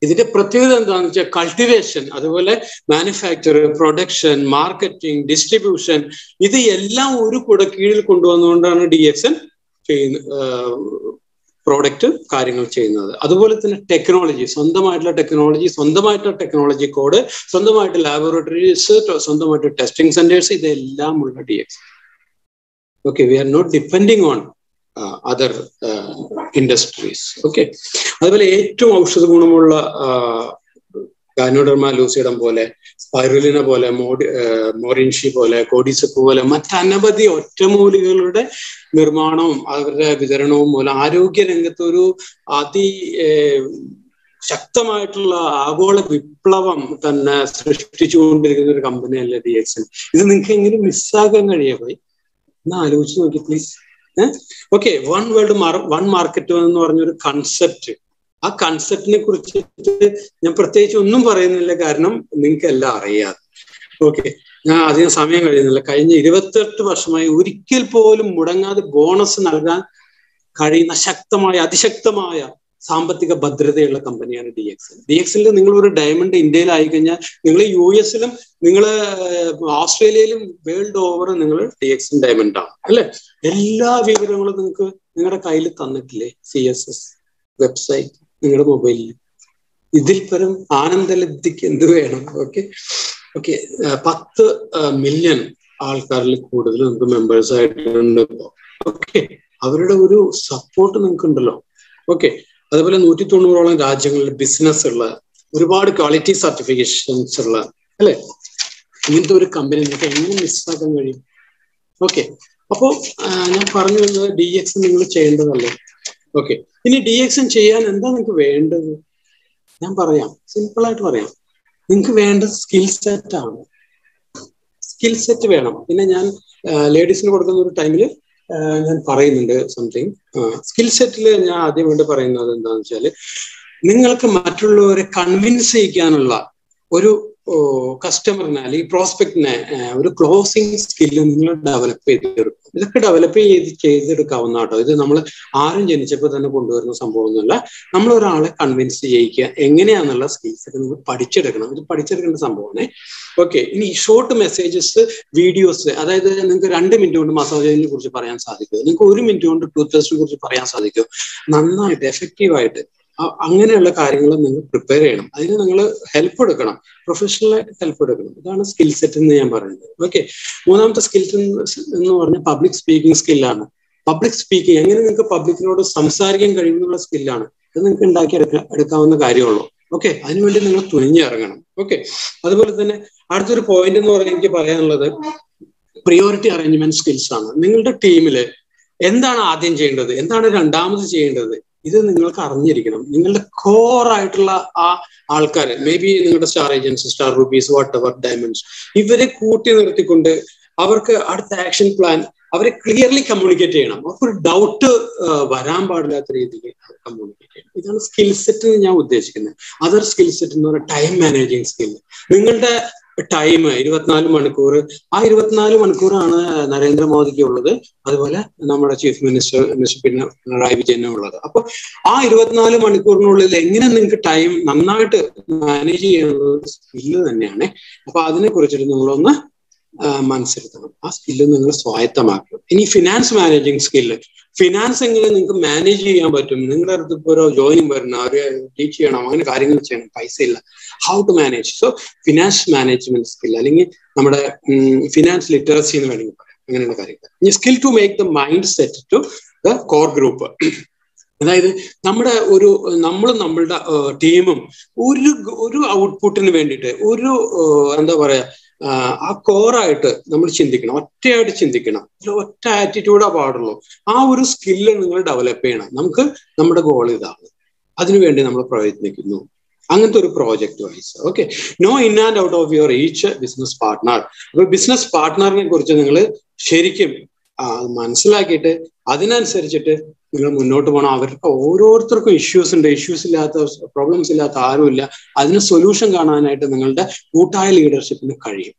ഇതിന്റെ പ്രത്യേകത എന്താണെന്ന് വെച്ചാൽ കൾട്ടിവേഷൻ അതുപോലെ മാനുഫാക്ചർ പ്രൊഡക്ഷൻ മാർക്കറ്റിംഗ് ഡിസ്ട്രിബ്യൂഷൻ ഇത് എല്ലാം ഒരു കീഴിൽ കൊണ്ടുവന്നുകൊണ്ടാണ് ഡി എസ് എൻ ചെയ്യുന്ന പ്രോഡക്റ്റ് കാര്യങ്ങൾ ചെയ്യുന്നത്. അതുപോലെ തന്നെ ടെക്നോളജി സ്വന്തമായിട്ടുള്ള ടെക്നോളജി സ്വന്തമായിട്ടുള്ള ടെക്നോളജി കോഡ് സ്വന്തമായിട്ട് ലാബോറട്ടറീസ് സ്വന്തമായിട്ട് ടെസ്റ്റിംഗ് സെന്റേഴ്സ് ഇതെല്ലാം ഉള്ള D X okay we are not depending on other industries okay അതുപോലെ ഏറ്റവും ഔഷധ ഗുണമുള്ള ഗാനോഡർമ ലൂസിഡം പോലെ സ്പൈറുലിന പോലെ മോഡി മോറിൻഷി പോലെ കോഡിസപ്പ് പോലെ മറ്റനവധി ഒറ്റമൂലികളുടെ നിർമ്മാണവും അവരുടെ വിതരണവും മൂലം ആരോഗ്യ രംഗത്ത് ഒരു അതി ശക്തമായിട്ടുള്ള ആഗോള വിപ്ലവം തന്നെ സൃഷ്ടിച്ചുകൊണ്ടിരിക്കുന്ന ഒരു കമ്പനിയല്ലേ ഡി എക്സ് ഇത് നിങ്ങൾക്ക് എങ്ങനെ മിസ്സാക്കാൻ കഴിയാ? പോയി? എന്നാ ആലോചിച്ച് നോക്കി please okay one world one market എന്ന് പറഞ്ഞൊരു കൺസെപ്റ്റ് ആ കൺസെപ്റ്റിനെ കുറിച്ച് ഞാൻ പ്രത്യേകിച്ച് ഒന്നും പറയുന്നില്ല കാരണം നിങ്ങൾക്ക് എല്ലാം അറിയാം. ഓക്കെ ഞാൻ അധികം സമയം കഴിയുന്നില്ല. കഴിഞ്ഞ ഇരുപത്തെട്ട് വർഷമായി ഒരിക്കൽ പോലും മുടങ്ങാതെ ബോണസ് നൽകാൻ കഴിയുന്ന ശക്തമായ അതിശക്തമായ സാമ്പത്തിക ഭദ്രതയുള്ള കമ്പനിയാണ് ഡി എക്സ് ഡി എക്സിൽ നിങ്ങൾ ഒരു ഡയമണ്ട് ഇന്ത്യയിൽ ആയിക്കഴിഞ്ഞാൽ നിങ്ങൾ യു എസിലും നിങ്ങൾ ഓസ്ട്രേലിയയിലും വേൾഡ് ഓവർ നിങ്ങൾ ഡി എക്സിൻ ഡയമണ്ട് ആണ് അല്ലെ? എല്ലാ വിവരങ്ങളും നിങ്ങൾക്ക് നിങ്ങളുടെ കയ്യിൽ തന്നിട്ടില്ലേ സി എസ് എസ് വെബ്സൈറ്റ് നിങ്ങളുടെ മൊബൈലിൽ ഇതിൽ പരം ആനന്ദലബ്ധിക്ക് എന്ത് വേണം? ഓക്കെ ഓക്കെ പത്ത് മില്യൺ ആൾക്കാരിൽ കൂടുതൽ നിങ്ങൾക്ക് മെമ്പേഴ്സ് ആയിട്ടുണ്ട് ഓക്കെ അവരുടെ ഒരു സപ്പോർട്ട് നിങ്ങൾക്ക് ഉണ്ടല്ലോ ഓക്കെ അതുപോലെ നൂറ്റി തൊണ്ണൂറോളം രാജ്യങ്ങളിൽ ബിസിനസ് ഉള്ള ഒരുപാട് ക്വാളിറ്റി സർട്ടിഫിക്കേഷൻസ് ഉള്ള അല്ലെ? ഇങ്ങനത്തെ ഒരു കമ്പനി നിങ്ങൾക്ക് എങ്ങനെ മിസ്സാക്കാൻ കഴിയും? ഓക്കെ അപ്പോ ഞാൻ പറഞ്ഞു വന്നത് ഡി എക്സ് നിങ്ങൾ ചെയ്യേണ്ടതല്ലേ? ഓക്കെ ഇനി ഡി എക്സും ചെയ്യാൻ എന്താ നിങ്ങൾക്ക് വേണ്ടത്? ഞാൻ പറയാം. സിമ്പിൾ ആയിട്ട് പറയാം. നിങ്ങൾക്ക് വേണ്ട സ്കിൽ സെറ്റ് ആണ്. സ്കിൽ സെറ്റ് വേണം. പിന്നെ ഞാൻ ലേഡീസിന് കൊടുക്കുന്ന ഒരു ടൈമിൽ ഞാൻ പറയുന്നുണ്ട് സംതിങ് സ്കിൽ സെറ്റിൽ ഞാൻ ആദ്യം വേണ്ടി പറയുന്നത് എന്താണെന്ന് വെച്ചാൽ നിങ്ങൾക്ക് മറ്റുള്ളവരെ കൺവിൻസ് ചെയ്യിക്കാനുള്ള ഒരു കസ്റ്റമറിനെ അല്ലെങ്കിൽ പ്രോസ്പെക്റ്റിനെ ഒരു ക്ലോസിംഗ് സ്കില്ല് നിങ്ങൾ ഡെവലപ്പ് ചെയ്തെടുക്കും. ഇതൊക്കെ ഡെവലപ്പ് ചെയ്ത് ചെയ്തെടുക്കാവുന്ന കേട്ടോ. ഇത് നമ്മൾ ആരും ജനിച്ചപ്പോൾ തന്നെ കൊണ്ടുവരുന്ന സംഭവം ഒന്നുമല്ല നമ്മൾ ഒരാളെ കൺവിൻസ് ചെയ്യിക്കുക എങ്ങനെയാണെന്നുള്ള സ്കിൽസ് ഒക്കെ നിങ്ങൾ പഠിച്ചെടുക്കണം. ഇത് പഠിച്ചെടുക്കേണ്ട സംഭവമാണ്. ഓക്കെ ഇനി ഷോർട്ട് മെസ്സേജസ് വീഡിയോസ് അതായത് നിങ്ങൾക്ക് രണ്ട് മിനിറ്റ് കൊണ്ട് മസാജിനെ കുറിച്ച് പറയാൻ സാധിക്കും നിങ്ങൾക്ക് ഒരു മിനിറ്റ് കൊണ്ട് ടൂത്ത് പേസ്റ്റിനെ കുറിച്ച് പറയാൻ സാധിക്കും നന്നായിട്ട് എഫക്റ്റീവായിട്ട് അങ്ങനെയുള്ള കാര്യങ്ങൾ നിങ്ങൾ പ്രിപ്പയർ ചെയ്യണം. അതിന് നിങ്ങൾ ഹെൽപ്പ് എടുക്കണം. പ്രൊഫഷണൽ ഹെൽപ്പ് എടുക്കണം. ഇതാണ് സ്കിൽ സെറ്റ് എന്ന് ഞാൻ പറയുന്നത്. ഓക്കെ മൂന്നാമത്തെ സ്കിൽ എന്ന് പറഞ്ഞാൽ പബ്ലിക് സ്പീക്കിംഗ് സ്കില്ലാണ് പബ്ലിക് സ്പീക്കിംഗ് എങ്ങനെ നിങ്ങൾക്ക് പബ്ലിക്കിനോട് സംസാരിക്കാൻ കഴിയുന്നുള്ള സ്കില്ലാണ് അത് നിങ്ങൾക്ക് ഉണ്ടാക്കി എടുക്കാൻ എടുക്കാവുന്ന കാര്യമുള്ളൂ. ഓക്കെ അതിനുവേണ്ടി നിങ്ങൾ തുനിഞ്ഞിറങ്ങണം. ഓക്കെ അതുപോലെ തന്നെ അടുത്തൊരു പോയിന്റ് എന്ന് പറഞ്ഞാൽ എനിക്ക് പറയാനുള്ളത് പ്രിയോറിറ്റി അറേഞ്ച്മെന്റ് സ്കിൽസ് ആണ്. നിങ്ങളുടെ ടീമിൽ എന്താണ് ആദ്യം ചെയ്യേണ്ടത്? എന്താണ് രണ്ടാമത് ചെയ്യേണ്ടത്? ഇത് നിങ്ങൾക്ക് അറിഞ്ഞിരിക്കണം. നിങ്ങളുടെ കോർ ആയിട്ടുള്ള ആ ആൾക്കാർ മേ ബി നിങ്ങളുടെ star agency star rupees whatever diamonds ഇവരെ കൂട്ടി നിർത്തിക്കൊണ്ട് അവർക്ക് അടുത്ത ആക്ഷൻ പ്ലാൻ അവരെ ക്ലിയർലി കമ്മ്യൂണിക്കേറ്റ് ചെയ്യണം. അവർക്കൊരു ഡൗട്ട് വരാൻ പാടില്ലാത്ത രീതിയിൽ കമ്മ്യൂണിക്കേറ്റ് ചെയ്യണം. ഇതാണ് സ്കിൽ സെറ്റ് ഞാൻ ഉദ്ദേശിക്കുന്നത്. അതർ സ്കിൽ സെറ്റ് എന്ന് പറയുന്നത് ടൈം മാനേജിങ് സ്കിൽ നിങ്ങളുടെ ടൈം ഇരുപത്തിനാല് മണിക്കൂർ. ആ ഇരുപത്തിനാല് മണിക്കൂറാണ് നരേന്ദ്രമോദിക്ക് ഉള്ളത്. അതുപോലെ നമ്മുടെ ചീഫ് മിനിസ്റ്റർ മിസ്റ്റർ പിണറായി വിജയനും ഉള്ളത്. അപ്പൊ ആ ഇരുപത്തിനാല് മണിക്കൂറിനുള്ളിൽ എങ്ങനെ നിങ്ങൾക്ക് ടൈം നന്നായിട്ട് മാനേജ് ചെയ്യാനുള്ള സ്കില്ല് തന്നെയാണ്. അപ്പൊ അതിനെ കുറിച്ചിട്ട് നിങ്ങളൊന്ന് മനസ്സിലാക്കണം. ആ സ്കില്ല് നിങ്ങൾ സ്വായത്തമാക്കണം. ഇനി ഫിനാൻസ് മാനേജിങ് സ്കില്ല് ഫിനാൻസ് എങ്ങനെ നിങ്ങൾക്ക് മാനേജ് ചെയ്യാൻ പറ്റും? നിങ്ങളുടെ അടുത്ത് ഇപ്പോൾ ഒരു ജോയിനിങ് വരണം. അവരെ ടീച്ച് ചെയ്യണം. അങ്ങനെ കാര്യങ്ങൾ ചെയ്യണം. പൈസ ഇല്ല. How to manage so finance management skill അല്ലെങ്കിൽ നമ്മുടെ ഫിനാൻസ് ലിറ്ററസി എന്ന് വേണമെങ്കിൽ പറയാം. അങ്ങനെയുള്ള കാര്യങ്ങൾ. ഇനി skill to make the mindset to the core group അതായത് നമ്മുടെ ഒരു നമ്മളും നമ്മളുടെ ടീമും ഒരു ഒരു ഔട്ട്പുട്ടിന് വേണ്ടിയിട്ട് ഒരു എന്താ പറയാ ആ കോറായിട്ട് നമ്മൾ ചിന്തിക്കണം ഒറ്റയായിട്ട് ചിന്തിക്കണം. ഒറ്റ ആറ്റിറ്റ്യൂഡാ പാടുള്ളൂ. ആ ഒരു സ്കില്ല് നിങ്ങൾ ഡെവലപ്പ് ചെയ്യണം. നമുക്ക് നമ്മുടെ ഗോൾ ഇതാണ്. അതിനുവേണ്ടി നമ്മൾ പ്രയത്നിക്കുന്നു. അങ്ങനത്തെ ഒരു project wise okay know in and out of your each business partner അപ്പൊ ബിസിനസ് പാർട്ട്ണറിനെ കുറിച്ച് നിങ്ങൾ ശരിക്കും മനസ്സിലാക്കിയിട്ട് അതിനനുസരിച്ചിട്ട് നിങ്ങൾ മുന്നോട്ട് പോകണം. അവർക്ക് ഓരോരുത്തർക്കും ഇഷ്യൂസ് ഉണ്ട്. ഇഷ്യൂസ് ഇല്ലാത്ത പ്രോബ്ലംസ് ഇല്ലാത്ത ആരുമില്ല. അതിന് സൊല്യൂഷൻ കാണാനായിട്ട് നിങ്ങളുടെ കൂട്ടായ ലീഡർഷിപ്പിന് കഴിയും.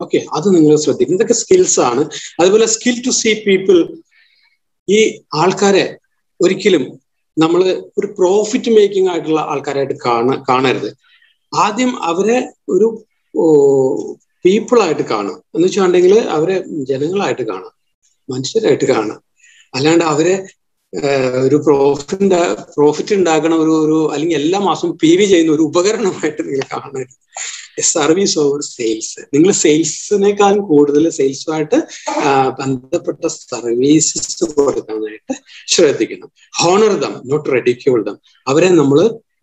ഓക്കെ അത് നിങ്ങൾ ശ്രദ്ധിക്കും ഇതൊക്കെ സ്കിൽസ് ആണ്. അതുപോലെ സ്കിൽ ടു സീ പീപ്പിൾ ഈ ആൾക്കാരെ ഒരിക്കലും നമ്മൾ ഒരു പ്രോഫിറ്റ് മേക്കിംഗ് ആയിട്ടുള്ള ആൾക്കാരായിട്ട് കാണ കാണരുത്. ആദ്യം അവരെ ഒരു പീപ്പിൾ ആയിട്ട് എന്ന് വെച്ചിട്ടുണ്ടെങ്കിൽ അവരെ ജനങ്ങളായിട്ട് കാണാം മനുഷ്യരായിട്ട് കാണാം അല്ലാണ്ട് അവരെ ഒരു പ്രോഫിറ്റ് പ്രോഫിറ്റ് ഉണ്ടാക്കണ ഒരു ഒരു അല്ലെങ്കിൽ എല്ലാ മാസവും പി വി ചെയ്യുന്ന ഒരു ഉപകരണമായിട്ട് നിങ്ങൾ കാണരുത് സർവീസ് ഓവർ സെയിൽസ് നിങ്ങൾ സെയിൽസിനേക്കാളും കൂടുതൽ സെയിൽസുമായിട്ട് ബന്ധപ്പെട്ട സർവീസസ് കൊടുക്കാനായിട്ട് ശ്രദ്ധിക്കണം. Honour them not ridicule them അവരെ നമ്മൾ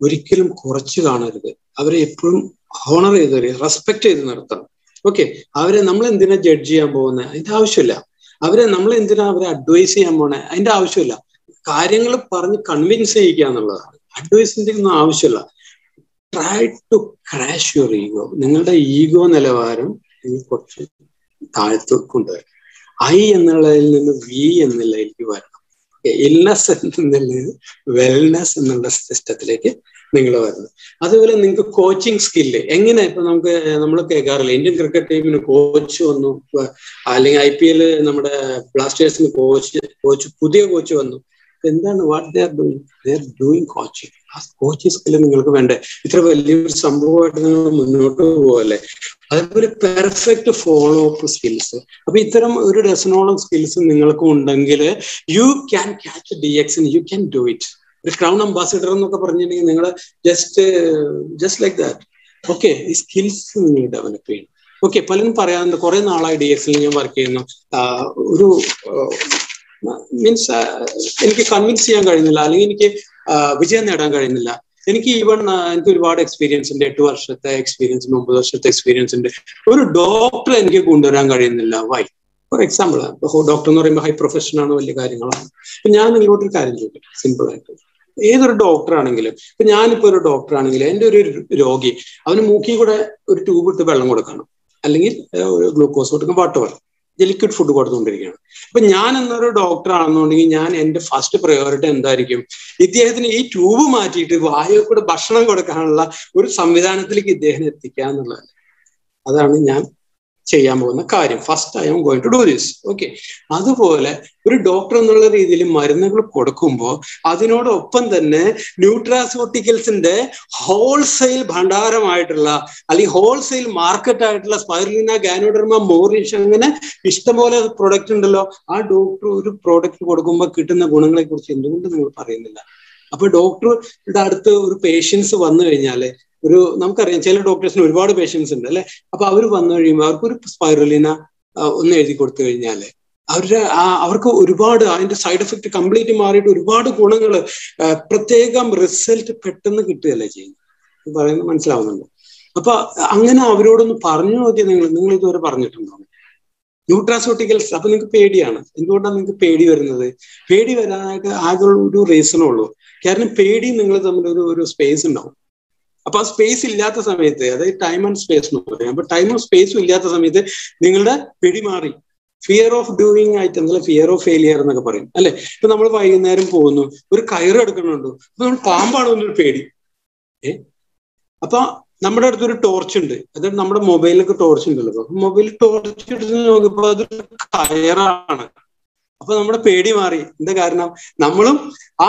ഒരിക്കലും കുറച്ച് കാണരുത്. അവരെ എപ്പോഴും ഹോണർ ചെയ്ത് റെസ്പെക്ട് ചെയ്ത് നിർത്തണം. ഓക്കെ അവരെ നമ്മൾ എന്തിനാ ജഡ്ജ് ചെയ്യാൻ പോകുന്നത് അതിന്റെ ആവശ്യമില്ല. അവരെ നമ്മൾ എന്തിനാ അവരെ അഡ്വൈസ് ചെയ്യാൻ പോകുന്നത് അതിന്റെ ആവശ്യമില്ല. കാര്യങ്ങൾ പറഞ്ഞ് കൺവിൻസ് ചെയ്യിക്കുക എന്നുള്ളതാണ്. അഡ്വൈസിന്റെ ഒന്നും ആവശ്യമില്ല. Try to crash your ego നിങ്ങളുടെ ഈഗോ നിലവാരം നിങ്ങൾ കുറച്ച് താഴ്ത്തു കൊണ്ടുവരണം. ഐ എന്നുള്ളതിൽ നിന്ന് വി എന്നുള്ളതിലേക്ക് വരണം. ഇൽനെസ് എന്നുള്ളത് വെൽനെസ് എന്നുള്ള സിസ്റ്റത്തിലേക്ക് നിങ്ങൾ വരുന്നത് അതുപോലെ നിങ്ങൾക്ക് കോച്ചിങ് സ്കില്ല് എങ്ങനെ ഇപ്പൊ നമുക്ക് നമ്മൾ കേൾക്കാറില്ല? ഇന്ത്യൻ ക്രിക്കറ്റ് ടീമിന് കോച്ച് വന്നു. അല്ലെങ്കിൽ ഐ പി എൽ നമ്മുടെ ബ്ലാസ്റ്റേഴ്സിന് കോച്ച് കോച്ച് പുതിയ കോച്ച് വന്നു. എന്താണ് what they are doing they are doing coaching ആ കോച്ചിങ് സ്കില്ല് നിങ്ങൾക്ക് വേണ്ടേ. ഇത്ര വലിയൊരു സംഭവമായിട്ട് നിങ്ങൾ മുന്നോട്ട് പോകല്ലേ അതേപോലെ പെർഫെക്റ്റ് ഫോളോ അപ്പ് സ്കിൽസ് അപ്പൊ ഇത്തരം ഒരു ഡസനോളം സ്കിൽസ് നിങ്ങൾക്ക് ഉണ്ടെങ്കിൽ you can catch D X you can do it ഒരു ക്രൗൺ അംബാസിഡർ എന്നൊക്കെ പറഞ്ഞിട്ടുണ്ടെങ്കിൽ നിങ്ങൾ just just like that okay ഈ സ്കിൽസ് നിങ്ങൾ ഡെവലപ്പ് ചെയ്യണം ഓക്കെ പലരും പറയാറുണ്ട് കുറെ നാളായി ഡി എക്സിൽ ഞാൻ വർക്ക് ചെയ്യുന്നു. ഒരു മീൻസ് എനിക്ക് കൺവിൻസ് ചെയ്യാൻ കഴിയുന്നില്ല. അല്ലെങ്കിൽ എനിക്ക് വിജയം നേടാൻ കഴിയുന്നില്ല. എനിക്ക് ഈവൺ എനിക്ക് ഒരുപാട് എക്സ്പീരിയൻസ് ഉണ്ട്. എട്ട് വർഷത്തെ എക്സ്പീരിയൻസ് ഉണ്ട് ഒമ്പത് വർഷത്തെ എക്സ്പീരിയൻസ് ഉണ്ട്. ഒരു ഡോക്ടർ എനിക്ക് കൊണ്ടുവരാൻ കഴിയുന്നില്ല. വൈ ഫോർ എക്സാമ്പിൾ ഡോക്ടർ എന്ന് പറയുമ്പോൾ ഹൈ പ്രൊഫഷൻ ആണ് വലിയ കാര്യങ്ങളാണ്. അപ്പൊ ഞാൻ നിങ്ങളോട്ടൊരു കാര്യം ചോദിക്കും സിമ്പിൾ ആയിട്ട്. ഏതൊരു ഡോക്ടർ ആണെങ്കിലും ഇപ്പൊ ഞാനിപ്പോ ഒരു ഡോക്ടർ ആണെങ്കിലും എന്റെ ഒരു രോഗി അവന് മൂക്കി കൂടെ ഒരു ട്യൂബ് ഇട്ട് വെള്ളം കൊടുക്കണം. അല്ലെങ്കിൽ ഗ്ലൂക്കോസ് കൊടുക്കും വാട്ടർ ലിക്വിഡ് ഫുഡ് കൊടുത്തുകൊണ്ടിരിക്കുകയാണ്. അപ്പൊ ഞാൻ എന്നൊരു ഡോക്ടർ ആണെന്നുണ്ടെങ്കിൽ ഞാൻ എന്റെ ഫസ്റ്റ് പ്രയോറിറ്റി എന്തായിരിക്കും? ഇദ്ദേഹത്തിന് ഈ ട്യൂബ് മാറ്റിയിട്ട് വായു കൂടെ ഭക്ഷണം കൊടുക്കാനുള്ള ഒരു സംവിധാനത്തിലേക്ക് ഇദ്ദേഹം എത്തിക്കുക അതാണ് ഞാൻ ചെയ്യാൻ പോകുന്ന കാര്യം. First I'm going to do this okay അതുപോലെ ഒരു ഡോക്ടർ എന്നുള്ള രീതിയിൽ മരുന്നുകൾ കൊടുക്കുമ്പോൾ അതിനോടൊപ്പം തന്നെ ന്യൂട്രാസ്യൂട്ടിക്കൽസിന്റെ ഹോൾസെയിൽ ഭണ്ഡാരമായിട്ടുള്ള അല്ലെങ്കിൽ ഹോൾസെയിൽ മാർക്കറ്റ് ആയിട്ടുള്ള സ്പൈറലിന ഗാനോഡർമ മോറിഷ് അങ്ങനെ ഇഷ്ടംപോലെ പ്രൊഡക്റ്റ് ഉണ്ടല്ലോ. ആ ഡോക്ടർ ഒരു പ്രോഡക്റ്റ് കൊടുക്കുമ്പോൾ കിട്ടുന്ന ഗുണങ്ങളെ കുറിച്ച് എന്തുകൊണ്ട് നിങ്ങൾ പറയുന്നില്ല? അപ്പൊ ഡോക്ടറുടെ അടുത്ത് ഒരു പേഷ്യൻസ് വന്നു കഴിഞ്ഞാൽ ഒരു നമുക്കറിയാം ചില ഡോക്ടേഴ്സിന് ഒരുപാട് പേഷ്യൻസ് ഉണ്ട് അല്ലെ? അപ്പൊ അവർ വന്നു കഴിയുമ്പോൾ അവർക്ക് ഒരു സ്പൈറലിന ഒന്ന് എഴുതി കൊടുത്തു കഴിഞ്ഞാൽ അവരുടെ ആ അവർക്ക് ഒരുപാട് അതിന്റെ സൈഡ് എഫക്ട് കംപ്ലീറ്റ് മാറിയിട്ട് ഒരുപാട് ഗുണങ്ങൾ പ്രത്യേകം റിസൾട്ട് പെട്ടെന്ന് കിട്ടുകയല്ലേ ചെയ്യുന്നത്? പറയുന്നത് മനസ്സിലാവുന്നുണ്ടോ? അപ്പൊ അങ്ങനെ അവരോടൊന്ന് പറഞ്ഞു നോക്കിയാൽ നിങ്ങൾ നിങ്ങൾ ഇതുവരെ പറഞ്ഞിട്ടുണ്ടോ? ന്യൂട്രാസോട്ടിക്കൽസ് അപ്പൊ നിങ്ങൾക്ക് പേടിയാണ്. എന്തുകൊണ്ടാണ് നിങ്ങൾക്ക് പേടി വരുന്നത്? പേടി വരാനായിട്ട് ആകെ ഒരു റീസണേ ഉള്ളൂ. കാരണം പേടി നിങ്ങൾ തമ്മിൽ ഒരു ഒരു സ്പേസ് ഉണ്ടാവും. അപ്പൊ ആ സ്പേസ് ഇല്ലാത്ത സമയത്ത് അതായത് ടൈം ആൻഡ് സ്പേസ് എന്ന് പറയാം. അപ്പൊ ടൈമും സ്പേസും ഇല്ലാത്ത സമയത്ത് നിങ്ങളുടെ പിടി മാറി. ഫിയർ ഓഫ് ഡൂയിങ് ആയിട്ട് എന്നുള്ള ഫിയർ ഓഫ് ഫെയിലിയർ എന്നൊക്കെ പറയും അല്ലെ? ഇപ്പൊ നമ്മൾ വൈകുന്നേരം പോകുന്നു ഒരു കയറ് എടുക്കണുണ്ടോ? അപ്പൊ നമ്മൾ പാമ്പാണോ എന്നൊരു പേടി. ഏ? അപ്പൊ നമ്മുടെ അടുത്തൊരു ടോർച്ച് ഉണ്ട്. അതായത് നമ്മുടെ മൊബൈലിലൊക്കെ ടോർച്ച് ഉണ്ടല്ലോ. മൊബൈൽ ടോർച്ച് എടുത്ത് നോക്കിയപ്പോ അതൊരു കയറാണ്. അപ്പൊ നമ്മുടെ പേടി മാറി. എന്താ കാരണം? നമ്മളും ആ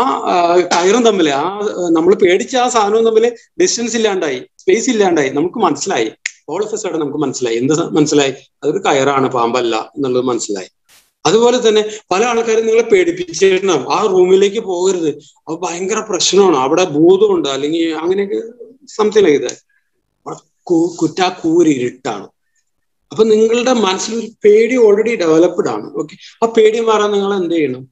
കയറും തമ്മിൽ ആ നമ്മൾ പേടിച്ച ആ സാധനവും തമ്മിൽ ഡിസ്റ്റൻസ് ഇല്ലാണ്ടായി സ്പേസ് ഇല്ലാണ്ടായി. നമുക്ക് മനസ്സിലായി. ഓൾ ഓഫ് എസ് സൈഡ് നമുക്ക് മനസ്സിലായി. എന്ത് മനസ്സിലായി? അതൊരു കയറാണ് പാമ്പല്ല എന്നുള്ളത് മനസ്സിലായി. അതുപോലെ തന്നെ പല ആൾക്കാരും നിങ്ങളെ പേടിപ്പിച്ചിട്ടുണ്ടാവും. ആ റൂമിലേക്ക് പോകരുത്. അത് ഭയങ്കര പ്രശ്നമാണ്. അവിടെ ഭൂതമുണ്ട്. അല്ലെങ്കിൽ അങ്ങനെയൊക്കെ സംതിങ് ദാറ്റ് കുറ്റാ കൂരിരുട്ടാണ്. അപ്പൊ നിങ്ങളുടെ മനസ്സിൽ ഒരു പേടി ഓൾറെഡി ഡെവലപ്ഡ് ആണ്. ഓക്കെ ആ പേടി മാറാൻ നിങ്ങൾ എന്ത് ചെയ്യണം?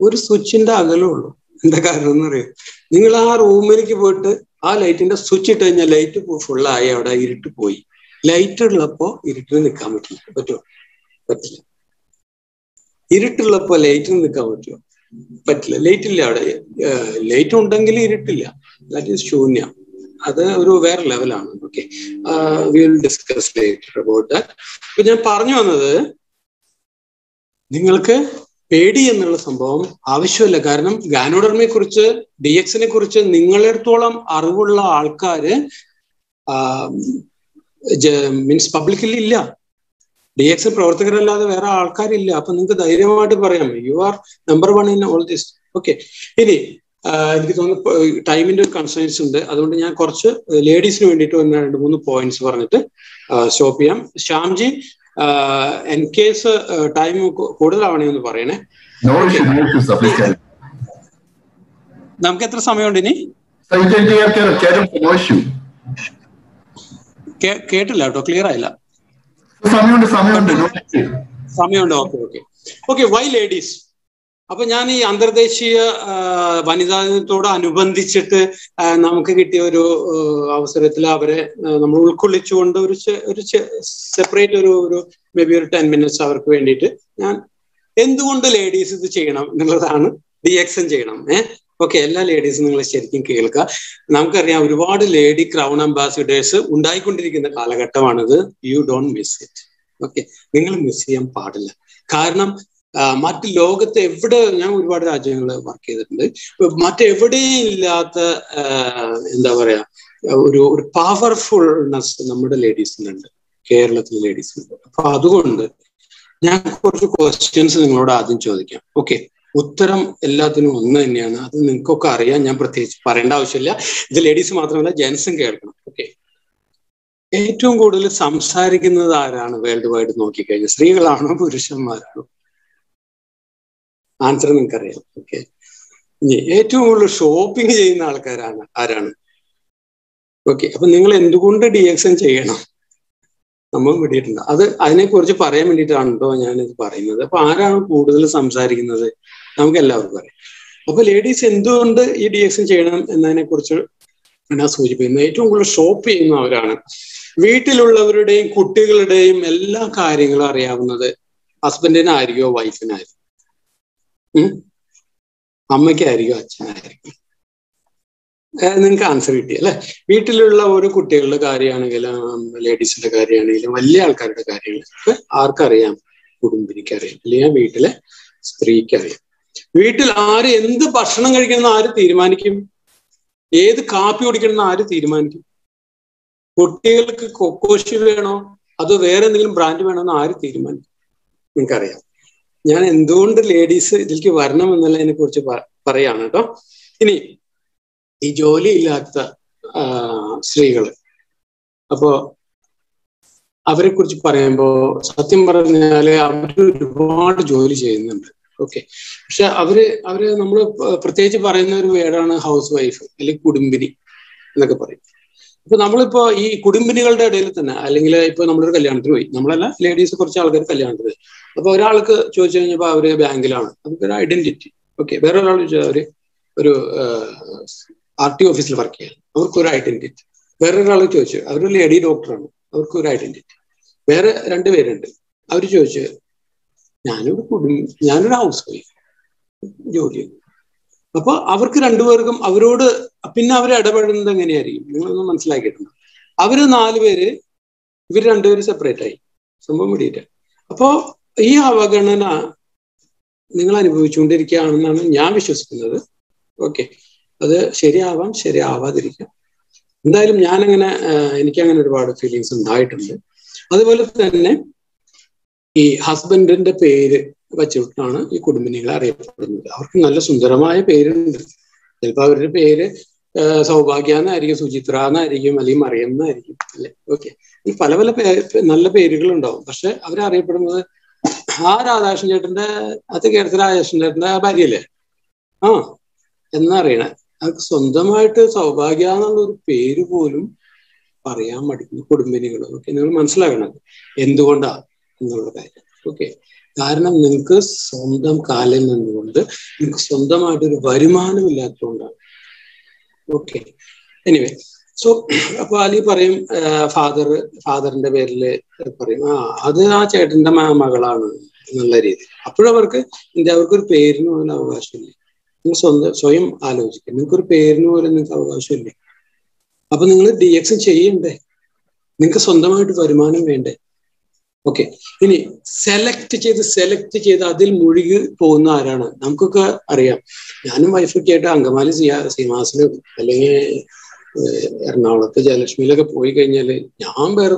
ഒരു സ്വിച്ചിന്റെ അകലേ ഉള്ളൂ. എന്താ കാരണം എന്ന് അറിയാം? നിങ്ങൾ ആ റൂമിലേക്ക് പോയിട്ട് ആ ലൈറ്റിന്റെ സ്വിച്ച് ഇട്ട് കഴിഞ്ഞാൽ ലൈറ്റ് ഫുള്ളായി അവിടെ ഇരുട്ട് പോയി. ലൈറ്റ് ഉള്ളപ്പോ ഇരുട്ടിൽ നിൽക്കാൻ പറ്റില്ല. പറ്റുമോ പറ്റില്ല. ഇരുട്ടുള്ളപ്പോ ലൈറ്റിൽ നിൽക്കാൻ പറ്റുമോ പറ്റില്ല. ലൈറ്റ് ഇല്ല അവിടെ. ലൈറ്റ് ഉണ്ടെങ്കിൽ ഇരുട്ടില്ല. ദാറ്റ് ഈസ് ശൂന്യം. അത് ഒരു വേറെ ലെവലാണ് okay will discuss later about that ഇപ്പൊ ഞാൻ പറഞ്ഞു വന്നത് നിങ്ങൾക്ക് പേടി എന്നുള്ള സംഭവം ആവശ്യമില്ല. കാരണം ഗാനോഡർമയെ കുറിച്ച് ഡി എക്സിനെ കുറിച്ച് നിങ്ങളെടുത്തോളം അറിവുള്ള ആൾക്കാര് മീൻസ് പബ്ലിക്കിൽ ഇല്ല. ഡി എക്സ് പ്രവർത്തകരല്ലാതെ വേറെ ആൾക്കാരില്ല. അപ്പൊ നിങ്ങൾക്ക് ധൈര്യമായിട്ട് പറയാം. You are number one in all this okay ഇനി എനിക്ക് തോന്നുന്നു ടൈമിന്റെ ഒരു കൺസേൺസ് ഉണ്ട്. അതുകൊണ്ട് ഞാൻ കുറച്ച് ലേഡീസിന് വേണ്ടിയിട്ട് ഒന്ന് രണ്ട് മൂന്ന് പോയിന്റ്സ് പറഞ്ഞിട്ട് സ്റ്റോപ്പ് ചെയ്യാം. ശ്യാംജി എൻ കേസ് ടൈം കൂടുതലാവണേ എന്ന് പറയണേ. നമുക്ക് എത്ര സമയമുണ്ട് ഇനി? കേട്ടില്ല കേട്ടോ ക്ലിയർ ആയില്ല. സമയമുണ്ട് സമയമുണ്ട് സമയമുണ്ട് okay okay. Okay why ladies അപ്പൊ ഞാൻ ഈ അന്തർദേശീയ വനിതാ ദിനത്തോട് അനുബന്ധിച്ചിട്ട് നമുക്ക് കിട്ടിയ ഒരു അവസരത്തിൽ അവരെ നമ്മൾ ഉൾക്കൊള്ളിച്ചുകൊണ്ട് ഒരു ഒരു സെപ്പറേറ്റ് ഒരു ഒരു മേ ബി ഒരു ടെൻ മിനിറ്റ്സ് അവർക്ക് വേണ്ടിയിട്ട് ഞാൻ എന്തുകൊണ്ട് ലേഡീസ് ഇത് ചെയ്യണം എന്നുള്ളതാണ് ഡി എക്സൻ ചെയ്യണം ഏഹ് ഓക്കെ എല്ലാ ലേഡീസും നിങ്ങൾ ശരിക്കും കേൾക്കുക നമുക്കറിയാം ഒരുപാട് ലേഡി ക്രൗൺ അംബാസിഡേഴ്സ് ഉണ്ടായിക്കൊണ്ടിരിക്കുന്ന കാലഘട്ടമാണിത്. You don't miss it okay നിങ്ങൾ മിസ് ചെയ്യാൻ പാടില്ല. കാരണം മറ്റ് ലോകത്തെ എവിടെ ഞാൻ ഒരുപാട് രാജ്യങ്ങൾ വർക്ക് ചെയ്തിട്ടുണ്ട്. മറ്റെവിടെയും ഇല്ലാത്ത എന്താ പറയാ ഒരു ഒരു പവർഫുൾനെസ് നമ്മുടെ ലേഡീസിനുണ്ട് കേരളത്തിലെ ലേഡീസിനുണ്ട് അപ്പൊ അതുകൊണ്ട് ഞാൻ കുറച്ച് ക്വസ്റ്റ്യൻസ് നിങ്ങളോട് ആദ്യം ചോദിക്കാം. ഓക്കെ ഉത്തരം എല്ലാത്തിനും ഒന്ന് തന്നെയാണ്. അത് നിങ്ങൾക്കൊക്കെ അറിയാം. ഞാൻ പ്രത്യേകിച്ച് പറയേണ്ട ആവശ്യമില്ല. ഇത് ലേഡീസ് മാത്രമല്ല ജെൻസും കേൾക്കണം. ഓക്കെ ഏറ്റവും കൂടുതൽ സംസാരിക്കുന്നത് ആരാണ്? വേൾഡ് വൈഡ് നോക്കിക്കഴിഞ്ഞാൽ സ്ത്രീകളാണോ പുരുഷന്മാരാണോ? ആൻസർ നിങ്ങൾക്കറിയാം. ഓക്കെ ഇനി ഏറ്റവും കൂടുതൽ ഷോപ്പിംഗ് ചെയ്യുന്ന ആൾക്കാരാണ് ആരാണ്? ഓക്കെ അപ്പൊ നിങ്ങൾ എന്തുകൊണ്ട് ഡി എക്സൻ ചെയ്യണം? നമ്മൾ വിടിയിട്ടുണ്ട് അത് അതിനെക്കുറിച്ച് പറയാൻ വേണ്ടിയിട്ടാണ് കേട്ടോ ഞാനിത് പറയുന്നത്. അപ്പൊ ആരാണ് കൂടുതൽ സംസാരിക്കുന്നത്? നമുക്ക് എല്ലാവർക്കും അറിയാം. അപ്പൊ ലേഡീസ് എന്തുകൊണ്ട് ഈ ഡി എക്സൻ ചെയ്യണം എന്നതിനെ കുറിച്ച് ഞാൻ സൂചിപ്പിക്കുന്നത് ഏറ്റവും കൂടുതൽ ഷോപ്പ് ചെയ്യുന്നവരാണ്. വീട്ടിലുള്ളവരുടെയും കുട്ടികളുടെയും എല്ലാ കാര്യങ്ങളും അറിയാവുന്നത് ഹസ്ബൻഡിനായിരിക്കോ വൈഫിനായിരിക്കും അമ്മയ്ക്കായിരിക്കും അച്ഛനായിരിക്കും. നിങ്ങൾക്ക് ആൻസർ കിട്ടി അല്ലെ? വീട്ടിലുള്ള ഓരോ കുട്ടികളുടെ കാര്യമാണെങ്കിലും ലേഡീസിന്റെ കാര്യമാണെങ്കിലും വലിയ ആൾക്കാരുടെ കാര്യങ്ങൾ ആർക്കറിയാം? കുടുംബിനിക്കറിയാം അല്ലെങ്കിൽ വീട്ടിലെ സ്ത്രീക്കറിയാം. വീട്ടിൽ ആര് എന്ത് ഭക്ഷണം കഴിക്കണമെന്ന് ആര് തീരുമാനിക്കും? ഏത് കാപ്പി കുടിക്കണമെന്ന് ആര് തീരുമാനിക്കും? കുട്ടികൾക്ക് കൊക്കോഷി വേണോ? അതോ വേറെ എന്തെങ്കിലും ബ്രാൻഡ് വേണോ എന്ന് ആര് തീരുമാനിക്കും? നിങ്ങൾക്കറിയാം. ഞാൻ എന്തുകൊണ്ട് ലേഡീസ് ഇതിലേക്ക് വരണം എന്നുള്ളതിനെ കുറിച്ച് പറയാണ് കേട്ടോ ഇനി ഈ ജോലി ഇല്ലാത്ത സ്ത്രീകൾ അപ്പോ അവരെ കുറിച്ച് പറയുമ്പോ സത്യം പറഞ്ഞാൽ അവർ ഒരുപാട് ജോലി ചെയ്യുന്നുണ്ട്. ഓക്കെ. പക്ഷെ അവർ അവർ നമ്മൾ പ്രത്യേകിച്ച് പറയുന്ന ഒരു വേർഡാണ് ഹൗസ് വൈഫ് അല്ലെങ്കിൽ കുടുംബിനി എന്നൊക്കെ പറയും. ഇപ്പൊ നമ്മളിപ്പോ ഈ കുടുംബിനികളുടെ ഇടയിൽ തന്നെ അല്ലെങ്കിൽ ഇപ്പൊ നമ്മളൊരു കല്യാണത്തിന് പോയി. നമ്മളല്ല ലേഡീസ് കുറച്ച് ആൾക്കാർ കല്യാണത്തിന് പോയി. അപ്പൊ ഒരാൾക്ക് ചോദിച്ചു കഴിഞ്ഞപ്പോ അവർ ബാങ്കിലാണ്. അതൊക്കെ ഒരു ഐഡന്റിറ്റി ഓക്കെ വേറെ ഒരാൾ ചോദിച്ചാൽ അവർ ഒരു ആർ ടി ഓഫീസിൽ വർക്ക് ചെയ്യാൻ അവർക്ക് ഒരു ഐഡന്റിറ്റി വേറെ ഒരാൾ ചോദിച്ചു അവരൊരു ലേഡി ഡോക്ടറാണ് അവർക്ക് ഒരു ഐഡന്റിറ്റി വേറെ രണ്ടുപേരുണ്ട് അവർ ചോദിച്ചു ഞാനൊരു കുടുംബ ഞാനൊരു ഹൗസ് വൈഫ് ജോലി അപ്പൊ അവർക്ക് രണ്ടുപേർക്കും അവരോട് പിന്നെ അവർ ഇടപെടുന്നത് എങ്ങനെയായിരിക്കും? നിങ്ങളൊന്ന് മനസ്സിലാക്കിയിട്ടുണ്ട്. അവർ നാലുപേര് ഇവർ രണ്ടുപേര് സെപ്പറേറ്റ് ആയി. സംഭവം വേണ്ടിയിട്ട് അപ്പോ ഈ അവഗണന നിങ്ങൾ അനുഭവിച്ചുകൊണ്ടിരിക്കുകയാണെന്നാണ് ഞാൻ വിശ്വസിക്കുന്നത്. ഓക്കെ. അത് ശരിയാവാം ശരിയാവാതിരിക്കാം. എന്തായാലും ഞാനങ്ങനെ എനിക്കങ്ങനെ ഒരുപാട് ഫീലിങ്സ് ഉണ്ടായിട്ടുണ്ട്. അതുപോലെ തന്നെ ഈ ഹസ്ബൻഡിന്റെ പേര് വച്ചിട്ടാണ് ഈ കുടുംബിനികളെ അറിയപ്പെടുന്നത്. അവർക്ക് നല്ല സുന്ദരമായ പേരുണ്ട്. ചിലപ്പോൾ അവരുടെ പേര് സൗഭാഗ്യ എന്നായിരിക്കും സുചിത്ര എന്നായിരിക്കും അല്ലെങ്കിൽ മറിയം അല്ലെ? ഓക്കെ ഈ പല പല നല്ല പേരുകൾ ഉണ്ടാവും പക്ഷെ അവരറിയപ്പെടുന്നത് ആ രാധാകൃഷ്ണൻ ചേട്ടന്റെ അത് കേരളത്തിലെ രാധാകൃഷ്ണൻ ചേട്ടന്റെ ഭാര്യയല്ലേ? ആ എന്നറിയണേ. അവർക്ക് സ്വന്തമായിട്ട് സൗഭാഗ്യ എന്നുള്ള ഒരു പേര് പോലും പറയാൻ മടിക്കുന്നു കുടുംബിനികൾ ഓക്കെ നിങ്ങൾ മനസ്സിലാക്കണം എന്തുകൊണ്ടാ എന്നുള്ള കാര്യം. ഓക്കെ കാരണം നിങ്ങൾക്ക് സ്വന്തം കാലിൽ നിന്നുകൊണ്ട് നിങ്ങൾക്ക് സ്വന്തമായിട്ട് ഒരു വരുമാനം ഇല്ലാത്തതുകൊണ്ടാണ് ഓക്കെ എനിവേ സോ അപ്പൊ അലി പറയും ഫാദർ ഫാദറിന്റെ പേരിൽ പറയും ആ അത് ആ ചേട്ടന്റെ മകളാണ് എന്നുള്ള രീതി അപ്പോഴവർക്ക് ഇന്ത്യ അവർക്ക് ഒരു പേരിന് പോലും അവകാശമില്ല. നിങ്ങൾ സ്വന്തം സ്വയം ആലോചിക്കുക. നിങ്ങൾക്കൊരു പേരിന് പോലും നിങ്ങൾക്ക് അവകാശമില്ല. അപ്പൊ നിങ്ങൾ ഡി എക്സ് ചെയ്യണ്ടേ? നിങ്ങൾക്ക് സ്വന്തമായിട്ട് വരുമാനം വേണ്ടേ? ഓക്കെ ഇനി സെലക്ട് ചെയ്ത് സെലക്ട് ചെയ്ത് അതിൽ മുഴുകി പോകുന്ന ആരാണ്? നമുക്കൊക്കെ അറിയാം. ഞാനും വൈഫൊക്കെ ആയിട്ട് അങ്കമാലി സിയാ സീമാസിലും അല്ലെങ്കിൽ എറണാകുളത്ത് ജയലക്ഷ്മിയിലൊക്കെ പോയി കഴിഞ്ഞാൽ ഞാൻ വേറെ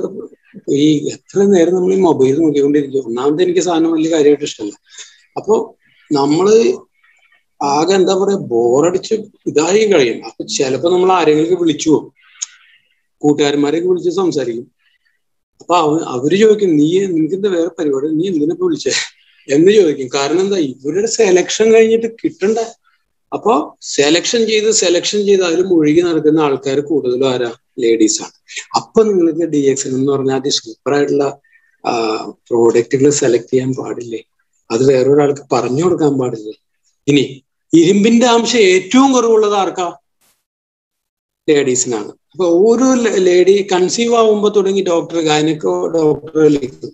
ഈ എത്ര നേരം നമ്മൾ ഈ മൊബൈൽ നോക്കിക്കൊണ്ടിരിക്കും. ഒന്നാമത് എനിക്ക് സാധനം വലിയ കാര്യമായിട്ട് ഇഷ്ടമല്ല. അപ്പോ നമ്മൾ ആകെ എന്താ പറയാ ബോറടിച്ച് ഇതായി കഴിയും അപ്പൊ ചിലപ്പോ നമ്മൾ ആരെങ്കിലും വിളിച്ചു പോകും. കൂട്ടുകാരന്മാരെയൊക്കെ വിളിച്ച് സംസാരിക്കും. അപ്പൊ അവ അവർ ചോദിക്കും നീ നിനക്കിന്റെ വേറെ പരിപാടി? നീ എന്തിനാ വിളിച്ചേ? എന്ന് ചോദിക്കും. കാരണം എന്താ ഇവരുടെ സെലക്ഷൻ കഴിഞ്ഞിട്ട് കിട്ടണ്ട? അപ്പോ സെലക്ഷൻ ചെയ്ത് സെലക്ഷൻ ചെയ്ത് അതിൽ മുഴുകി നടക്കുന്ന ആൾക്കാർ കൂടുതലും ആരാ? ലേഡീസ് ആണ്. അപ്പൊ നിങ്ങൾക്ക് ഡി എക്സ് എന്ന് പറഞ്ഞാൽ അതി സൂപ്പർ ആയിട്ടുള്ള പ്രോഡക്റ്റുകൾ സെലക്ട് ചെയ്യാൻ പാടില്ലേ? അത് വേറൊരാൾക്ക് പറഞ്ഞു കൊടുക്കാൻ പാടില്ലേ? ഇനി ഇരുമ്പിന്റെ അംശം ഏറ്റവും കുറവുള്ളത് ആർക്കാ? ലേഡീസിനാണ് അപ്പൊ ഓരോ ലേഡി കൺസീവ് ആവുമ്പോ തുടങ്ങി ഡോക്ടർ ഗൈനക്കോ ഡോക്ടറിലേക്ക്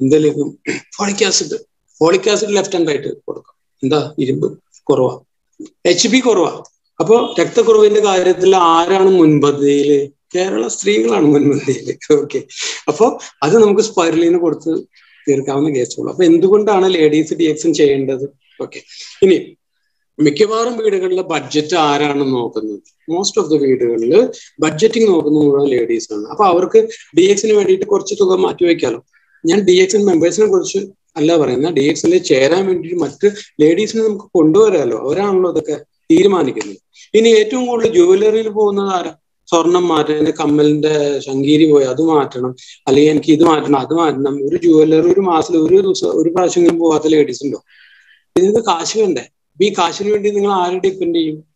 എന്തെങ്കിലും folic acid folic acid left and right കൊടുക്കും. എന്താ? ഇരുമ്പ് കുറവാ. എച്ച് ബി കുറവാ. അപ്പോ രക്തക്കുറവിന്റെ കാര്യത്തിൽ ആരാണ് മുൻപന്തിയിൽ? കേരള സ്ത്രീകളാണ് മുൻപന്തിയിൽ. ഓക്കെ അപ്പോ അത് നമുക്ക് സ്പൈറലിന് കൊടുത്ത് തീർക്കാവുന്ന കേസുള്ളൂ അപ്പൊ എന്തുകൊണ്ടാണ് ലേഡീസ് ഡി എക്സും ചെയ്യേണ്ടത്? ഓക്കെ ഇനി മിക്കവാറും വീടുകളിലെ ബഡ്ജറ്റ് ആരാണ് നോക്കുന്നത്? മോസ്റ്റ് ഓഫ് ദ വീടുകളിൽ ബഡ്ജറ്റിംഗ് നോക്കുന്ന മുഴുവൻ ലേഡീസ് ആണ്. അപ്പൊ അവർക്ക് ഡി എക്സിന് വേണ്ടിയിട്ട് കുറച്ച് തുക മാറ്റിവെക്കാലോ ഞാൻ ഡി എക്സിൻ മെമ്പേഴ്സിനെ കുറിച്ച് അല്ല പറയുന്നത്. ഡി എക്സിൽ ചേരാൻ വേണ്ടിയിട്ട് മറ്റ് ലേഡീസിനെ നമുക്ക് കൊണ്ടുവരാമല്ലോ അവരാണല്ലോ ഇതൊക്കെ തീരുമാനിക്കുന്നത്. ഇനി ഏറ്റവും കൂടുതൽ ജുവലറിയിൽ പോകുന്നത് ആരാ? സ്വർണം മാറ്റണം എന്റെ കമ്മലിന്റെ ശങ്കീരി പോയി അത് മാറ്റണം അല്ലെങ്കിൽ എനിക്ക് ഇത് മാറ്റണം അത് മാറ്റണം. ഒരു ജുവലറി ഒരു മാസത്തിൽ ഒരു ദിവസം ഒരു പ്രാവശ്യം പോകാത്ത ലേഡീസ് ഉണ്ടോ? ഇതിന് കാശ് വേണ്ടേ? ഈ കാശിന് വേണ്ടി നിങ്ങൾ ആരെ ഡിപ്പെൻഡ് ചെയ്യും?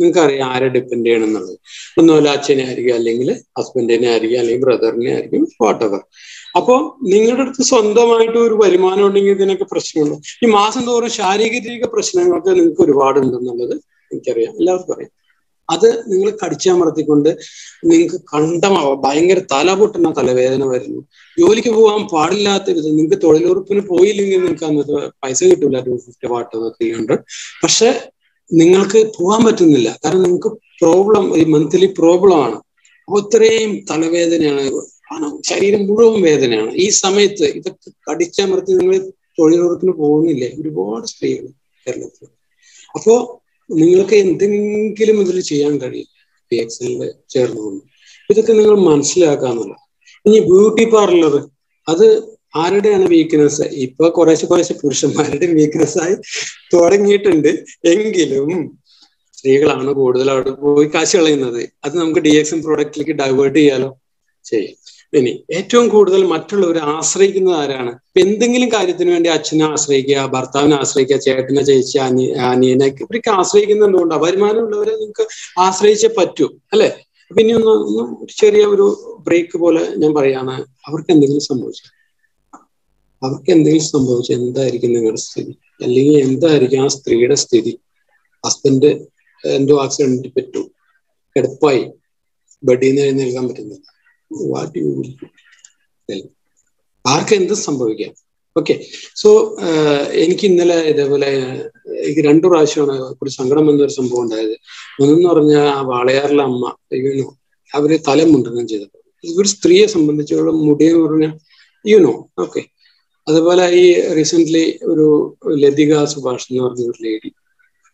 നിങ്ങൾക്ക് അറിയാം ആരെ ഡിപ്പെൻഡ് ചെയ്യണം എന്നുള്ളത്. ഒന്നുമല്ല അച്ഛനെ ആയിരിക്കും അല്ലെങ്കിൽ ഹസ്ബൻഡിനെ ആയിരിക്കും അല്ലെങ്കിൽ ബ്രദറിനെ ആയിരിക്കും വാട്ട് വാട്ടവർ അപ്പോൾ നിങ്ങളുടെ അടുത്ത് സ്വന്തമായിട്ട് ഒരു വരുമാനം ഉണ്ടെങ്കിൽ ഇതിനൊക്കെ പ്രശ്നമുണ്ടോ. ഈ മാസം തോറും ശാരീരിക പ്രശ്നങ്ങളൊക്കെ നിങ്ങൾക്ക് ഒരുപാട് ഉണ്ടെന്നുള്ളത് എനിക്കറിയാം. എല്ലാവർക്കും അറിയാം. അത് നിങ്ങൾ കടിച്ചമർത്തിക്കൊണ്ട് നിങ്ങൾക്ക് കണ്ടമാവാം ഭയങ്കര തല പൊട്ടുന്ന തലവേദന വരുന്നു. ജോലിക്ക് പോകാൻ പാടില്ലാത്ത വിധം നിങ്ങൾക്ക് തൊഴിലുറപ്പിന് പോയില്ലെങ്കിൽ നിങ്ങൾക്ക് അന്നത്തെ പൈസ കിട്ടില്ല two fifty what three hundred പക്ഷെ നിങ്ങൾക്ക് പോകാൻ പറ്റുന്നില്ല. കാരണം നിങ്ങൾക്ക് പ്രോബ്ലം ഈ മന്ത്ലി പ്രോബ്ലം ആണ്. അപ്പൊ ഇത്രയും തലവേദനയാണ്. ശരീരം മുഴുവൻ വേദനയാണ്. ഈ സമയത്ത് ഇതൊക്കെ കടിച്ചമർത്തി നിങ്ങൾ തൊഴിലുറപ്പിന് പോകുന്നില്ലേ? ഒരുപാട് സ്ത്രീകൾ കേരളത്തിൽ അപ്പോ നിങ്ങൾക്ക് എന്തെങ്കിലും ഇതിൽ ചെയ്യാൻ കഴിയും. പി എക്സലിൽ ചേർന്നുകൊണ്ട് ഇതൊക്കെ നിങ്ങൾ മനസ്സിലാക്കാന്നുള്ള. ഇനി ബ്യൂട്ടി പാർലർ അത് ആരുടെയാണ് വീക്ക്നെസ് ഇപ്പൊ കുറേശ്ശെ കുറേശ്ശെ പുരുഷന്മാരുടെ വീക്ക്നെസ് ആയി തുടങ്ങിയിട്ടുണ്ട്. എങ്കിലും സ്ത്രീകളാണ് കൂടുതൽ അവിടെ പോയി കാശ് കളയുന്നത്. അത് നമുക്ക് ഡി എക്സും പ്രോഡക്റ്റിലേക്ക് ഡൈവേർട്ട് ചെയ്യാലോ? ചെയ്യും. ഇനി ഏറ്റവും കൂടുതൽ മറ്റുള്ളവരെ ആശ്രയിക്കുന്നത് ആരാണ്? എന്തെങ്കിലും കാര്യത്തിന് വേണ്ടി അച്ഛനെ ആശ്രയിക്കുക ഭർത്താവിനെ ആശ്രയിക്കുക ചേട്ടനെ ചേച്ചി അനി അനിയനെ ഇവരൊക്കെ ആശ്രയിക്കുന്നുണ്ടോണ്ട് വരുമാനമുള്ളവരെ നിങ്ങൾക്ക് ആശ്രയിച്ചേ പറ്റൂ അല്ലെ? പിന്നെ ഒന്ന് ഒന്ന് ചെറിയ ഒരു ബ്രേക്ക് പോലെ ഞാൻ പറയാണ്. അവർക്ക് എന്തെങ്കിലും സംഭവിച്ചു അവർക്ക് എന്തെങ്കിലും സംഭവിച്ചു എന്തായിരിക്കും നിങ്ങളുടെ സ്ഥിതി? അല്ലെങ്കിൽ എന്തായിരിക്കും ആ സ്ത്രീയുടെ സ്ഥിതി? ഹസ്ബൻഡ് എന്തോ ആക്സിഡന്റ് പറ്റു കിടപ്പായി ബെഡിൽ എഴുന്നേൽക്കാൻ പറ്റുന്നില്ല. വാട്ട് യു ആർക്ക് എന്ത് സംഭവിക്കാം? ഓക്കെ സോ എനിക്ക് ഇന്നലെ ഇതേപോലെ എനിക്ക് രണ്ടു പ്രാവശ്യമാണ് ഒരു സങ്കടം വന്നൊരു സംഭവം ഉണ്ടായത്. ഒന്നെന്ന് പറഞ്ഞാൽ ആ വാളയാറിലെ അമ്മ യുനോ അവർ തല മുണ്ടനം ചെയ്തത് ഒരു സ്ത്രീയെ സംബന്ധിച്ചോളം മുടിയെന്ന് പറഞ്ഞാൽ യുനോ ഓക്കെ അതുപോലെ ഈ റീസെന്റ് ഒരു ലതിക സുഭാഷ് എന്ന് പറഞ്ഞ ഒരു ലേഡി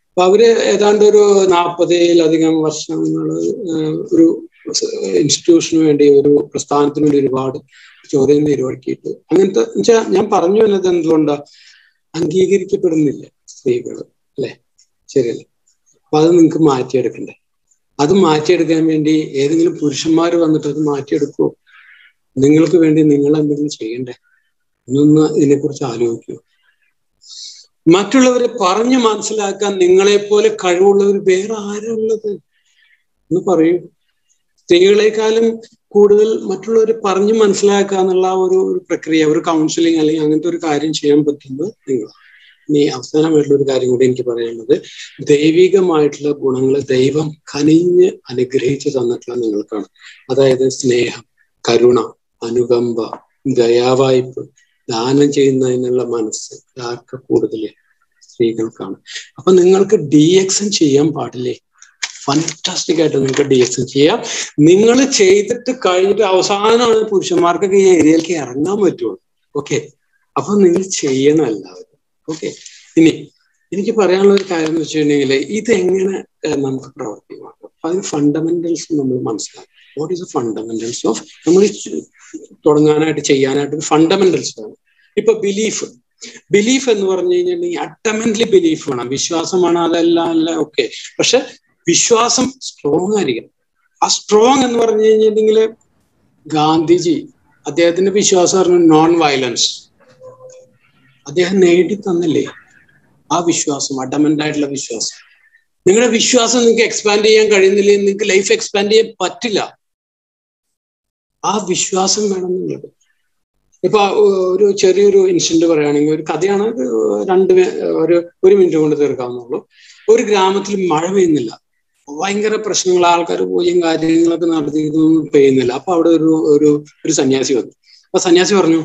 അപ്പൊ അവർ ഏതാണ്ട് ഒരു നാൽപ്പതിലധികം വർഷങ്ങൾ ഒരു ഇൻസ്റ്റിറ്റ്യൂഷന് വേണ്ടി ഒരു പ്രസ്ഥാനത്തിന് വേണ്ടി ഒരുപാട് ചോദ്യം തീരുമാനിക്കിയിട്ട് അങ്ങനത്തെ വെച്ചാൽ ഞാൻ പറഞ്ഞു വന്നത് എന്തുകൊണ്ടാ? അംഗീകരിക്കപ്പെടുന്നില്ല സ്ത്രീകൾ അല്ലെ? ശരിയല്ലേ? അപ്പൊ അത് നിങ്ങൾക്ക് മാറ്റിയെടുക്കണ്ടേ? അത് മാറ്റിയെടുക്കാൻ വേണ്ടി ഏതെങ്കിലും പുരുഷന്മാർ വന്നിട്ട് അത് മാറ്റിയെടുക്കുമോ നിങ്ങൾക്ക് വേണ്ടി നിങ്ങൾ എന്തെങ്കിലും ചെയ്യണ്ടേ? ഇന്നൊന്ന് ഇതിനെക്കുറിച്ച് ആലോചിക്കൂ. മറ്റുള്ളവരെ പറഞ്ഞു മനസ്സിലാക്കാൻ നിങ്ങളെ പോലെ കഴിവുള്ളവർ വേറെ ആരുള്ളത് എന്ന് പറയൂ. സ്ത്രീകളെക്കാളും കൂടുതൽ മറ്റുള്ളവർ പറഞ്ഞു മനസ്സിലാക്കുക എന്നുള്ള ഒരു ഒരു പ്രക്രിയ ഒരു കൗൺസിലിംഗ് അല്ലെങ്കിൽ അങ്ങനത്തെ ഒരു കാര്യം ചെയ്യാൻ പറ്റുന്നത് നിങ്ങൾ. ഇനി അവസാനമായിട്ടുള്ള ഒരു കാര്യം കൂടി എനിക്ക് പറയാനുള്ളത്. ദൈവികമായിട്ടുള്ള ഗുണങ്ങൾ ദൈവം കനിഞ്ഞ് അനുഗ്രഹിച്ചു തന്നിട്ടുള്ള നിങ്ങൾക്കാണ്. അതായത് സ്നേഹം കരുണ അനുകമ്പ ദയാവായ്പ് ദാനം ചെയ്യുന്നതിനുള്ള മനസ്സ് ആർക്ക് കൂടുതൽ സ്ത്രീകൾക്കാണ്. അപ്പൊ നിങ്ങൾക്ക് ഡി എക്സും ചെയ്യാൻ പാടില്ലേ? ഫന്റാസ്റ്റിക് ആയിട്ട് നിങ്ങൾക്ക് ഡി എസ് ചെയ്യാം. നിങ്ങൾ ചെയ്തിട്ട് കഴിഞ്ഞിട്ട് അവസാനമാണ് പുരുഷന്മാർക്കൊക്കെ ഈ ഏരിയയിലേക്ക് ഇറങ്ങാൻ പറ്റുള്ളൂ. ഓക്കെ അപ്പൊ നിങ്ങൾ ചെയ്യണം എല്ലാവരും. ഓക്കെ ഇനി എനിക്ക് പറയാനുള്ള ഒരു കാര്യം എന്ന് വെച്ചിട്ടുണ്ടെങ്കിൽ ഇതെങ്ങനെ നമുക്ക് പ്രവർത്തിക്കാം? അതിന് ഫണ്ടമെന്റൽസ് നമ്മൾ മനസ്സിലാക്കും what is the fundamentals of നമ്മൾ തുടങ്ങാനായിട്ട് ചെയ്യാനായിട്ട് ഫണ്ടമെന്റൽസ് ആണ് ഇപ്പൊ ബിലീഫ് ബിലീഫ് എന്ന് പറഞ്ഞു കഴിഞ്ഞിട്ടുണ്ടെങ്കിൽ അട്ടമെന്റ്ലി ബിലീഫ് വേണം. വിശ്വാസമാണ് അതെല്ലാം അല്ല? ഓക്കെ പക്ഷെ വിശ്വാസം സ്ട്രോങ് ആയിരിക്കണം. ആ സ്ട്രോങ് എന്ന് പറഞ്ഞു കഴിഞ്ഞിട്ടുണ്ടെങ്കിൽ ഗാന്ധിജി അദ്ദേഹത്തിന്റെ വിശ്വാസം പറഞ്ഞു നോൺ വയലൻസ് അദ്ദേഹം നേടി തന്നില്ലേ? ആ വിശ്വാസം അഡമന്റ് ആയിട്ടുള്ള വിശ്വാസം. നിങ്ങളുടെ വിശ്വാസം നിങ്ങൾക്ക് എക്സ്പാൻഡ് ചെയ്യാൻ കഴിയുന്നില്ല? നിങ്ങൾക്ക് ലൈഫ് എക്സ്പാൻഡ് ചെയ്യാൻ പറ്റില്ല. ആ വിശ്വാസം വേണം നിങ്ങൾക്ക് ഇപ്പൊ ഒരു ചെറിയൊരു ഇൻസിഡന്റ് പറയുകയാണെങ്കിൽ ഒരു കഥയാണ് രണ്ട് ഒരു ഒരു മിനിറ്റ് കൊണ്ട് തീർക്കാവുന്നുള്ളൂ ഒരു ഗ്രാമത്തിൽ മഴ പെയ്യുന്നില്ല. ഭയങ്കര പ്രശ്നങ്ങൾ. ആൾക്കാർ പൂജയും കാര്യങ്ങളൊക്കെ നടത്തി പെയ്യുന്നില്ല അപ്പൊ അവിടെ ഒരു ഒരു ഒരു സന്യാസി വന്നു. അപ്പൊ സന്യാസി പറഞ്ഞു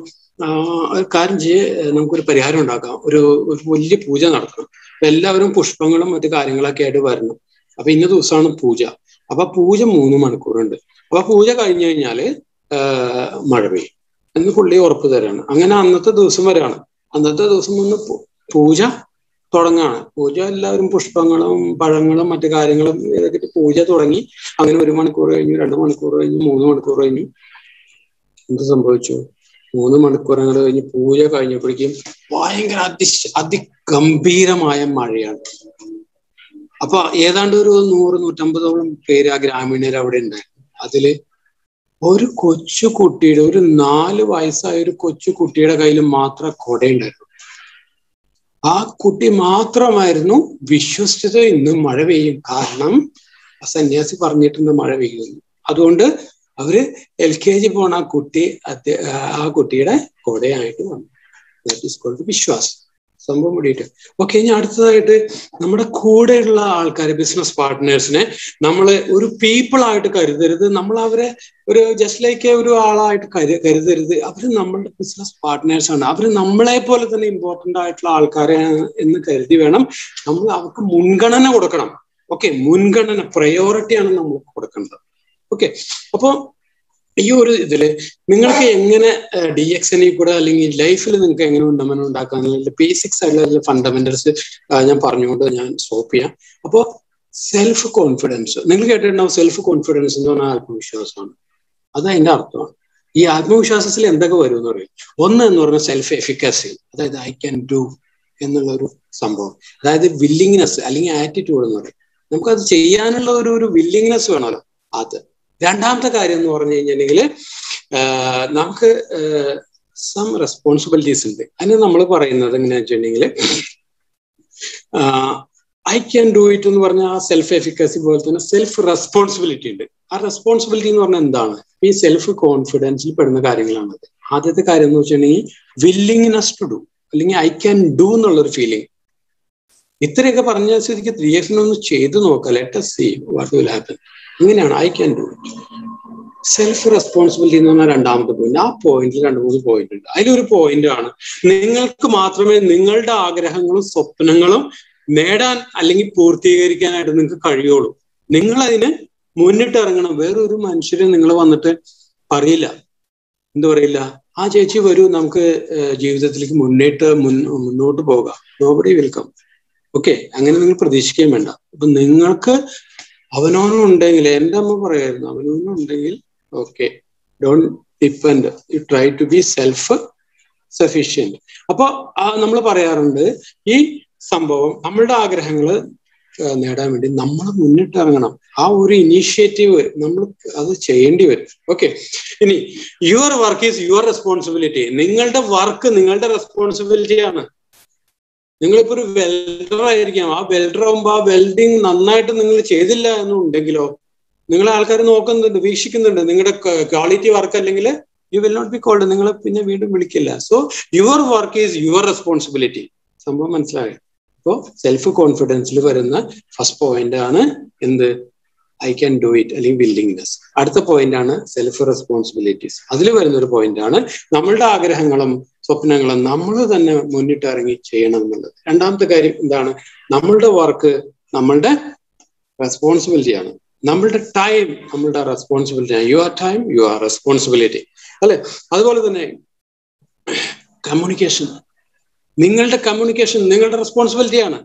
ഒരു കാര്യം ചെയ്യേ. നമുക്കൊരു പരിഹാരം ഉണ്ടാക്കാം. ഒരു ഒരു വലിയ പൂജ നടത്തണം. എല്ലാവരും പുഷ്പങ്ങളും മറ്റു കാര്യങ്ങളൊക്കെ ആയിട്ട് വരണം. അപ്പൊ ഇന്ന ദിവസമാണ് പൂജ. അപ്പൊ പൂജ മൂന്ന് മണിക്കൂറുണ്ട്. അപ്പൊ പൂജ കഴിഞ്ഞു കഴിഞ്ഞാൽ മഴ പെയ്യും. എന്ന് പുള്ളി ഉറപ്പ് തരാണ്. അങ്ങനെ അന്നത്തെ ദിവസം വരെയാണ്. അന്നത്തെ ദിവസം ഒന്ന് പൂജ തുടങ്ങാണ്. പൂജ എല്ലാവരും പുഷ്പങ്ങളും പഴങ്ങളും മറ്റു കാര്യങ്ങളും ഇതൊക്കെ പൂജ തുടങ്ങി. അങ്ങനെ ഒരു മണിക്കൂർ കഴിഞ്ഞു രണ്ട് മണിക്കൂർ കഴിഞ്ഞു മൂന്ന് മണിക്കൂർ കഴിഞ്ഞു. എന്ത് സംഭവിച്ചു? മൂന്ന് മണിക്കൂറുകൾ കഴിഞ്ഞ് പൂജ കഴിഞ്ഞപ്പോഴേക്കും ഭയങ്കര അതി അതിഗംഭീരമായ മഴയാണ്. അപ്പൊ ഏതാണ്ട് ഒരു നൂറ് നൂറ്റമ്പതോളം പേര് ആ ഗ്രാമീണർ അവിടെ ഉണ്ടായിരുന്നു അതിൽ ഒരു കൊച്ചു കുട്ടിയുടെ ഒരു നാല് വയസ്സായ ഒരു കൊച്ചു കുട്ടിയുടെ കയ്യിൽ മാത്രം കൊടയുണ്ടായിരുന്നു. ആ കുട്ടി മാത്രമായിരുന്നു വിശ്വസിച്ചത് ഇന്നും മഴ പെയ്യും. കാരണം ആ സന്യാസി പറഞ്ഞിട്ടുണ്ട് മഴ പെയ്യുന്നു അതുകൊണ്ട് അവർ എൽ കെ ജി പോണ ആ കുട്ടി ആ കുട്ടിയുടെ കൂടെയായിട്ട് വന്നു. ദാറ്റ് കോൾഡ് വിശ്വാസം. സംഭവം കൂടിയിട്ട് ഓക്കെ ഇനി അടുത്തതായിട്ട് നമ്മുടെ കൂടെയുള്ള ആൾക്കാരെ ബിസിനസ് പാർട്ട്നേഴ്സിനെ നമ്മൾ ഒരു പീപ്പിൾ ആയിട്ട് കരുതരുത്. നമ്മൾ അവരെ ഒരു ജസ്റ്റ് ലൈക്ക് ഒരു ആളായിട്ട് കരുതരുത്. അവർ നമ്മളുടെ ബിസിനസ് പാർട്ട്നേഴ്സ് ആണ്. അവർ നമ്മളെ പോലെ തന്നെ ഇമ്പോർട്ടന്റ് ആയിട്ടുള്ള ആൾക്കാരെ എന്ന് കരുതി വേണം നമ്മൾ അവർക്ക് മുൻഗണന കൊടുക്കണം. ഓക്കെ മുൻഗണന പ്രയോറിറ്റിയാണ് നമ്മൾ കൊടുക്കേണ്ടത്. ഓക്കെ അപ്പൊ ഈ ഒരു ഇതിൽ നിങ്ങൾക്ക് എങ്ങനെ ഡി എക്സിനെ കൂടെ അല്ലെങ്കിൽ ലൈഫിൽ നിങ്ങൾക്ക് എങ്ങനെ ഉണ്ടമനം ഉണ്ടാക്കാൻ ബേസിക്സ് ആയിട്ടുള്ള ഫണ്ടമെന്റൽസ് ഞാൻ പറഞ്ഞുകൊണ്ട് ഞാൻ സ്റ്റോപ്പ് ചെയ്യാം. അപ്പോൾ സെൽഫ് കോൺഫിഡൻസ് നിങ്ങൾ കേട്ടിട്ടുണ്ടാവും സെൽഫ് കോൺഫിഡൻസ് എന്ന് പറഞ്ഞാൽ ആത്മവിശ്വാസമാണ്. അത് അതിന്റെ അർത്ഥമാണ്. ഈ ആത്മവിശ്വാസത്തിൽ എന്തൊക്കെ വരും എന്ന് പറയും ഒന്ന് എന്ന് പറഞ്ഞാൽ സെൽഫ് എഫിക്കസി അതായത് ഐ ക്യാൻ ഡു എന്നുള്ള ഒരു സംഭവം. അതായത് വില്ലിങ്നെസ് അല്ലെങ്കിൽ ആറ്റിറ്റ്യൂഡ് എന്ന് പറയും. നമുക്കത് ചെയ്യാനുള്ള ഒരു ഒരു വില്ലിങ്നെസ് വേണമല്ലോ. അത്. രണ്ടാമത്തെ കാര്യം എന്ന് പറഞ്ഞു കഴിഞ്ഞിട്ടുണ്ടെങ്കിൽ നമുക്ക് സം റെസ്പോൺസിബിലിറ്റീസ് ഉണ്ട്. അതിന് നമ്മൾ പറയുന്നത് എങ്ങനെയാ വെച്ചിട്ടുണ്ടെങ്കിൽ ഐ ക്യാൻ ഡു ഇറ്റ് എന്ന് പറഞ്ഞാൽ ആ സെൽഫ് എഫിക്കസി പോലെ തന്നെ സെൽഫ് റെസ്പോൺസിബിലിറ്റി ഉണ്ട്. ആ റെസ്പോൺസിബിലിറ്റി എന്ന് പറഞ്ഞാൽ എന്താണ്? ഈ സെൽഫ് കോൺഫിഡൻസിൽ പെടുന്ന കാര്യങ്ങളാണത്. ആദ്യത്തെ കാര്യം എന്ന് വെച്ചിട്ടുണ്ടെങ്കിൽ വില്ലിങ്നെസ് ടു ഡു അല്ലെങ്കിൽ ഐ ക്യാൻ ഡു എന്നുള്ളൊരു ഫീലിംഗ് ഇത്രയൊക്കെ പറഞ്ഞ സ്ഥിതിക്ക് ത്രീ ഒന്ന് ചെയ്തു നോക്കാം. Let see what will happen ഇങ്ങനെയാണ് I can do it self responsibility എന്ന് പറഞ്ഞാൽ രണ്ടാമത്തെ പോയിന്റ് ആ പോയിന്റിൽ രണ്ട് മൂന്ന് പോയിന്റ് ഉണ്ട്. അതിലൊരു പോയിന്റ് ആണ് നിങ്ങൾക്ക് മാത്രമേ നിങ്ങളുടെ ആഗ്രഹങ്ങളും സ്വപ്നങ്ങളും നേടാൻ അല്ലെങ്കിൽ പൂർത്തീകരിക്കാനായിട്ട് നിങ്ങൾക്ക് കഴിയുള്ളൂ. നിങ്ങൾ അതിന് മുന്നിട്ട് ഇറങ്ങണം. വേറൊരു മനുഷ്യരെ നിങ്ങൾ വന്നിട്ട് പറയില്ല. എന്താ പറയില്ല? ആ ചേച്ചി വരൂ നമുക്ക് ജീവിതത്തിലേക്ക് മുന്നിട്ട് മുന്നോട്ട് പോകാം. നോബഡി വെൽക്കം ഓക്കെ അങ്ങനെ നിങ്ങൾ പ്രതീക്ഷിക്കുകയും വേണ്ട. അപ്പൊ നിങ്ങൾക്ക് അവനവനും ഉണ്ടെങ്കിൽ എന്റെ അമ്മ പറയായിരുന്നു അവനവനും ഉണ്ടെങ്കിൽ okay don't depend you try to be self sufficient അപ്പോൾ നമ്മൾ പറയാറുണ്ട് ഈ സംഭവം നമ്മളുടെ ആഗ്രഹങ്ങൾ നേടാൻ വേണ്ടി നമ്മൾ മുന്നിട്ടിറങ്ങണം. ആ ഒരു ഇനീഷ്യേറ്റീവ് നമ്മൾ അത് ചെയ്യേണ്ടി വരും. ഓക്കെ ഇനി your work is your responsibility നിങ്ങളുടെ വർക്ക് നിങ്ങളുടെ റെസ്പോൺസിബിലിറ്റിയാണ് നിങ്ങളിപ്പോ ഒരു വെൽഡർ ആയിരിക്കാം. ആ വെൽഡർ ആകുമ്പോ ആ വെൽഡിങ് നന്നായിട്ട് നിങ്ങൾ ചെയ്തില്ല എന്നുണ്ടെങ്കിലോ നിങ്ങളെ ആൾക്കാർ നോക്കുന്നുണ്ട് വീക്ഷിക്കുന്നുണ്ട്. നിങ്ങളുടെ ക്വാളിറ്റി വർക്ക് അല്ലെങ്കിൽ you will not be called നിങ്ങൾ പിന്നെ വീണ്ടും വിളിക്കില്ല. So your work is your responsibility സംഭവം മനസ്സിലായോ? അപ്പോൾ സെൽഫ് കോൺഫിഡൻസിൽ വരുന്ന ഫസ്റ്റ് പോയിന്റ് ആണ് എന്ത്? ഐ ക്യാൻ ഡു ഇറ്റ് അല്ലെങ്കിൽ വില്ലിങ്നെസ് അടുത്ത പോയിന്റ് ആണ് സെൽഫ് റെസ്പോൺസിബിലിറ്റീസ് അതിൽ വരുന്ന ഒരു പോയിന്റ് ആണ് നമ്മളുടെ ആഗ്രഹങ്ങളും സ്വപ്നങ്ങളും നമ്മൾ തന്നെ മുന്നിട്ട് ഇറങ്ങി ചെയ്യണം എന്നുള്ളത്. രണ്ടാമത്തെ കാര്യം എന്താണ്? നമ്മളുടെ വർക്ക് നമ്മളുടെ റെസ്പോൺസിബിലിറ്റിയാണ് നമ്മളുടെ ടൈം നമ്മളുടെ റെസ്പോൺസിബിലിറ്റി ആണ്. Your time your responsibility അല്ലെ? അതുപോലെ തന്നെ കമ്മ്യൂണിക്കേഷൻ നിങ്ങളുടെ കമ്മ്യൂണിക്കേഷൻ നിങ്ങളുടെ റെസ്പോൺസിബിലിറ്റിയാണ്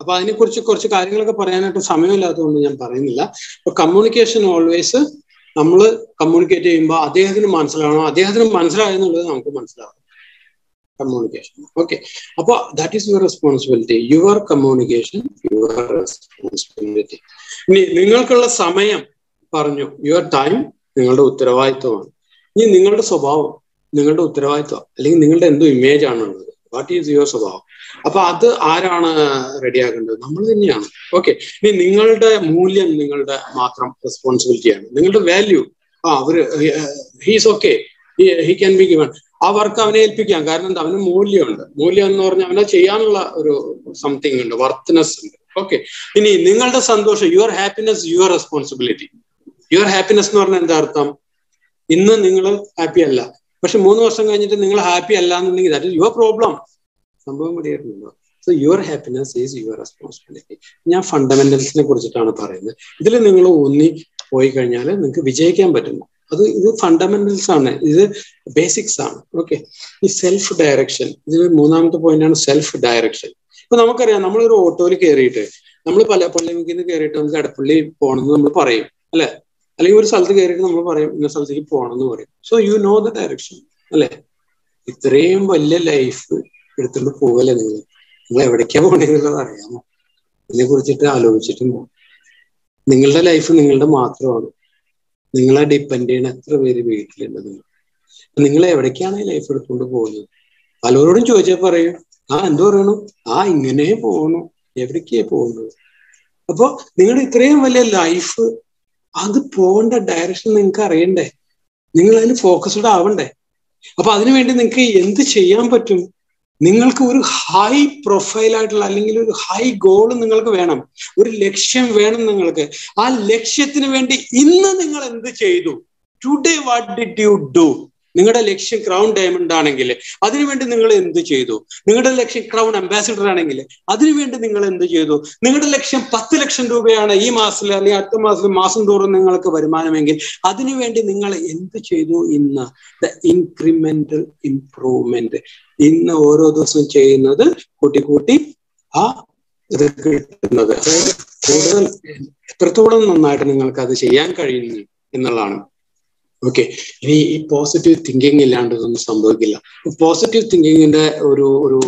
അപ്പൊ അതിനെക്കുറിച്ച് കുറച്ച് കാര്യങ്ങളൊക്കെ പറയാനായിട്ട് സമയമില്ലാത്തതുകൊണ്ട് ഞാൻ പറയുന്നില്ല. അപ്പൊ കമ്മ്യൂണിക്കേഷൻ ഓൾവേസ് നമ്മൾ കമ്മ്യൂണിക്കേറ്റ് ചെയ്യുമ്പോൾ അദ്ദേഹത്തിന് മനസ്സിലാവണം. അദ്ദേഹത്തിന് മനസ്സിലായെന്നുള്ളത് നമുക്ക് മനസ്സിലാവും കമ്മ്യൂണിക്കേഷൻ ഓക്കെ അപ്പൊ that is your responsibility your communication your responsibility ഇനി നിങ്ങൾക്കുള്ള സമയം പറഞ്ഞു. യുവർ ടൈം നിങ്ങളുടെ ഉത്തരവാദിത്വമാണ്. ഇനി നിങ്ങളുടെ സ്വഭാവം നിങ്ങളുടെ ഉത്തരവാദിത്വം അല്ലെങ്കിൽ നിങ്ങളുടെ എന്തോ ഇമേജ് ആണുള്ളത്. വാട്ട് ഈസ് യുവർ സ്വഭാവം? അപ്പൊ അത് ആരാണ് റെഡിയാക്കേണ്ടത് നമ്മൾ തന്നെയാണ്. ഓക്കെ ഇനി നിങ്ങളുടെ മൂല്യം നിങ്ങളുടെ മാത്രം റെസ്പോൺസിബിലിറ്റിയാണ് നിങ്ങളുടെ വാല്യൂ ആ അവർ he's okay he can be given ആ വർക്ക് അവനെ ഏൽപ്പിക്കാം. കാരണം എന്താ? അവന് മൂല്യമുണ്ട്. മൂല്യം എന്ന് പറഞ്ഞാൽ അവനെ ചെയ്യാനുള്ള ഒരു സംതിങ് ഉണ്ട്. വർത്ത്നെസ് ഉണ്ട്. ഓക്കെ ഇനി നിങ്ങളുടെ സന്തോഷം. Your happiness your responsibility your happiness എന്ന് പറഞ്ഞാൽ എന്താ അർത്ഥം? ഇന്ന് നിങ്ങൾ ഹാപ്പി അല്ല. പക്ഷെ മൂന്ന് വർഷം കഴിഞ്ഞിട്ട് നിങ്ങൾ ഹാപ്പി അല്ല എന്നുണ്ടെങ്കിൽ ദാറ്റ് യുവർ പ്രോബ്ലം സംഭവം പിടിയിട്ടുണ്ടോ so your happiness is your responsibility ഞാൻ ഫണ്ടമെന്റൽസിനെ കുറിച്ചിട്ടാണ് പറയുന്നത്. ഇതിൽ നിങ്ങൾ ഊന്നി പോയി കഴിഞ്ഞാൽ നിങ്ങൾക്ക് വിജയിക്കാൻ പറ്റുന്നു അത് ഇത് ഫണ്ടമെന്റൽസ് ആണ്. ഇത് ബേസിക്സ് ആണ്. ഓക്കെ ഈ സെൽഫ് ഡയറക്ഷൻ ഇതിൽ മൂന്നാമത്തെ പോയിന്റ് ആണ് സെൽഫ് ഡയറക്ഷൻ ഇപ്പൊ നമുക്കറിയാം നമ്മളൊരു ഓട്ടോയിൽ കയറിയിട്ട് നമ്മൾ പല പള്ളിമുക്കിൽ നിന്ന് കയറിയിട്ട് നമുക്ക് അടപ്പള്ളി പോകണമെന്ന് നമ്മൾ പറയും. അല്ലെ? അല്ലെങ്കിൽ ഒരു സ്ഥലത്ത് കയറിയിട്ട് നമ്മൾ പറയും ഇന്ന സ്ഥലത്തേക്ക് പോകണം എന്ന് പറയും. So you know the direction അല്ലെ? ഇത്രയും വലിയ ലൈഫ് എടുത്തുകൊണ്ട് പോകല്ലേ നിങ്ങൾ? നിങ്ങൾ എവിടേക്കാ പോകണെന്നുള്ളത് അറിയാമോ? ഇതിനെ കുറിച്ചിട്ട് ആലോചിച്ചിട്ടും പോകും നിങ്ങളുടെ ലൈഫ് നിങ്ങളുടെ മാത്രമാണ്. നിങ്ങളെ ഡിപ്പെൻഡ് ചെയ്യണ എത്ര പേര് വീട്ടിലുണ്ട് നിങ്ങൾ? നിങ്ങൾ എവിടേക്കാണ് ഈ ലൈഫ് എടുത്തുകൊണ്ട് പോകുന്നത്? പലരോടും ചോദിച്ചാൽ പറയും ആ എന്തോ പറയണു? ആ ഇങ്ങനെ പോകണു എവിടേക്കാ പോകുന്നത്? അപ്പോ നിങ്ങളുടെ ഇത്രയും വലിയ ലൈഫ് അത് പോകേണ്ട ഡയറക്ഷൻ നിങ്ങൾക്ക് അറിയണ്ടേ? നിങ്ങൾ അതിന് ഫോക്കസ്ഡ് ആവണ്ടേ? അപ്പൊ അതിനുവേണ്ടി നിങ്ങൾക്ക് എന്ത് ചെയ്യാൻ പറ്റും? നിങ്ങൾക്ക് ഒരു ഹൈ പ്രൊഫൈൽ ആയിട്ടുള്ള അല്ലെങ്കിൽ ഒരു ഹൈ ഗോൾ നിങ്ങൾക്ക് വേണം. ഒരു ലക്ഷ്യം വേണം നിങ്ങൾക്ക്. ആ ലക്ഷ്യത്തിന് വേണ്ടി ഇന്ന് നിങ്ങൾ എന്ത് ചെയ്തു? Today what did you do നിങ്ങളുടെ ലക്ഷ്യം ക്രൗൺ ഡയമണ്ട് ആണെങ്കിൽ അതിനുവേണ്ടി നിങ്ങൾ എന്ത് ചെയ്തു? നിങ്ങളുടെ ലക്ഷ്യം ക്രൗൺ അംബാസിഡർ ആണെങ്കിൽ അതിനുവേണ്ടി നിങ്ങൾ എന്ത് ചെയ്തു? നിങ്ങളുടെ ലക്ഷ്യം പത്ത് ലക്ഷം രൂപയാണ് ഈ മാസത്തിൽ അല്ലെങ്കിൽ അടുത്ത മാസത്തിൽ മാസം തോറും നിങ്ങൾക്ക് വരുമാനമെങ്കിൽ അതിനുവേണ്ടി നിങ്ങൾ എന്ത് ചെയ്തു ഇന്ന്? ദ ഇൻക്രിമെന്റൽ ഇംപ്രൂവ്മെന്റ് ഇന്ന് ഓരോ ദിവസവും ചെയ്യുന്നത് കൂട്ടി കൂട്ടി ആ ഇത് കിട്ടുന്നത്. കൂടുതൽ എത്രത്തോളം നന്നായിട്ട് നിങ്ങൾക്ക് അത് ചെയ്യാൻ കഴിയുന്നു എന്നുള്ളതാണ്. ഓക്കെ ഇനി ഈ പോസിറ്റീവ് തിങ്കിങ് ഇല്ലാണ്ട് ഇതൊന്നും സംഭവിക്കില്ല. പോസിറ്റീവ് തിങ്കിങ്ങിന്റെ ഒരു ഒരു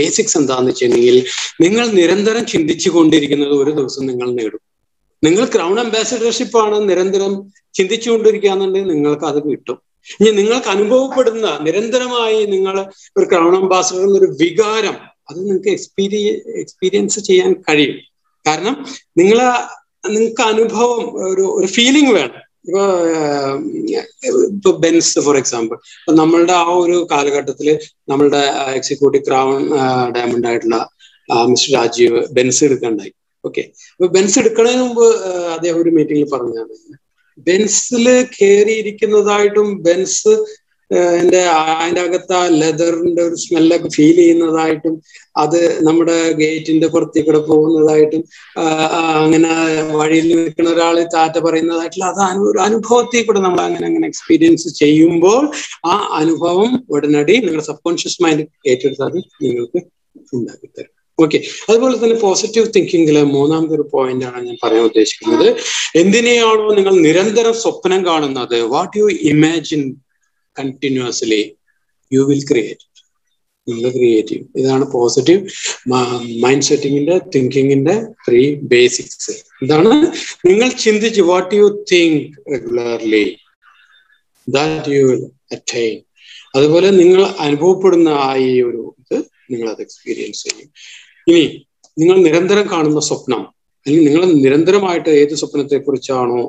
ബേസിക്സ് എന്താന്ന് വെച്ചിട്ടുണ്ടെങ്കിൽ നിങ്ങൾ നിരന്തരം ചിന്തിച്ചു കൊണ്ടിരിക്കുന്നത് ഒരു ദിവസം നിങ്ങൾ നേടും. നിങ്ങൾ ക്രൗൺ അംബാസിഡർഷിപ്പ് ആണ് നിരന്തരം ചിന്തിച്ചുകൊണ്ടിരിക്കുകയാണെന്നുണ്ടെങ്കിൽ നിങ്ങൾക്ക് അത് കിട്ടും. ഇനി നിങ്ങൾക്ക് അനുഭവപ്പെടുന്ന നിരന്തരമായി നിങ്ങൾ ഒരു ക്രൗൺ അംബാസിഡർ എന്നൊരു വികാരം അത് നിങ്ങൾക്ക് എക്സ്പീരിയ എക്സ്പീരിയൻസ് ചെയ്യാൻ കഴിയും. കാരണം നിങ്ങൾ നിങ്ങൾക്ക് അനുഭവം ഒരു ഒരു ഫീലിംഗ് വേണം. ഇപ്പൊ ഇപ്പൊ ബെൻസ് ഫോർ എക്സാമ്പിൾ ഇപ്പൊ നമ്മളുടെ ആ ഒരു കാലഘട്ടത്തിൽ നമ്മളുടെ എക്സിക്യൂട്ടീവ് ക്രൗൺ ഡയമണ്ട് ആയിട്ടുള്ള മിസ്റ്റർ രാജീവ് ബെൻസ് എടുക്കണ്ടായി. ഓക്കെ അപ്പൊ ബെൻസ് എടുക്കണതിന് മുമ്പ് അദ്ദേഹം ഒരു മീറ്റിംഗിൽ പറഞ്ഞാണ് ബെൻസിൽ കയറിയിരിക്കുന്നതായിട്ടും ബെൻസ് എന്റെ അതിന്റെ അകത്ത് ആ ലെതറിന്റെ ഒരു സ്മെല്ലൊക്കെ ഫീൽ ചെയ്യുന്നതായിട്ടും അത് നമ്മുടെ ഗേറ്റിന്റെ പുറത്തേക്ക് കൂടെ പോകുന്നതായിട്ടും അങ്ങനെ വഴിയിൽ നിൽക്കുന്ന ഒരാൾ താറ്റ പറയുന്നതായിട്ടുള്ള അത് ഒരു അനുഭവത്തിൽ കൂടെ നമ്മൾ അങ്ങനെ അങ്ങനെ എക്സ്പീരിയൻസ് ചെയ്യുമ്പോൾ ആ അനുഭവം ഉടനടി നിങ്ങളുടെ സബ് കോൺഷ്യസ് മൈൻഡ് ഏറ്റെടുത്താൽ നിങ്ങൾക്ക് ഉണ്ടാക്കി തരും. ഓക്കെ അതുപോലെ തന്നെ പോസിറ്റീവ് തിങ്കിങ്ങിലെ മൂന്നാമത്തെ ഒരു പോയിന്റ് ആണ് ഞാൻ പറയാൻ ഉദ്ദേശിക്കുന്നത്. എന്തിനെയാണോ നിങ്ങൾ നിരന്തരം സ്വപ്നം കാണുന്നത്? What you imagine continuously you will create നിങ്ങൾ ക്രിയേറ്റ് ചെയ്യും ഇതാണ് പോസിറ്റീവ് മൈൻഡ് സെറ്റിങ്ങിന്റെ തിങ്കിങ്ങിന്റെ ത്രീ ബേസിക്സ് ഇതാണ് നിങ്ങൾ ചിന്തിച്ച് what you think regularly that you will attain അതുപോലെ നിങ്ങൾ അനുഭവപ്പെടുന്ന ആ ഈ ഒരു ഇത് നിങ്ങൾ അത് എക്സ്പീരിയൻസ് ചെയ്യും. ഇനി നിങ്ങൾ നിരന്തരം കാണുന്ന സ്വപ്നം അല്ലെങ്കിൽ നിങ്ങൾ നിരന്തരമായിട്ട് ഏത് സ്വപ്നത്തെ കുറിച്ചാണോ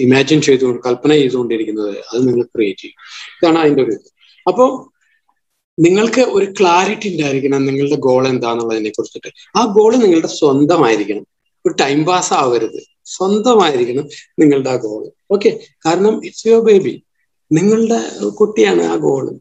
ഇമാജിൻ ചെയ്തുകൊണ്ട് കൽപ്പന ചെയ്തുകൊണ്ടിരിക്കുന്നത് അത് നിങ്ങൾ ക്രിയേറ്റ് ചെയ്യും. ഇതാണ് അതിന്റെ ഒരു ഇത്. അപ്പോൾ നിങ്ങൾക്ക് ഒരു ക്ലാരിറ്റി ഉണ്ടായിരിക്കണം നിങ്ങളുടെ ഗോൾ എന്താണെന്നുള്ളതിനെ കുറിച്ചിട്ട്. ആ ഗോൾ നിങ്ങളുടെ സ്വന്തമായിരിക്കണം. ഒരു ടൈം പാസ് ആവരുത്. സ്വന്തമായിരിക്കണം നിങ്ങളുടെ ആ ഗോൾ ഓക്കെ കാരണം ഇറ്റ്സ് യുവർ ബേബി നിങ്ങളുടെ കുട്ടിയാണ് ആ ഗോൾ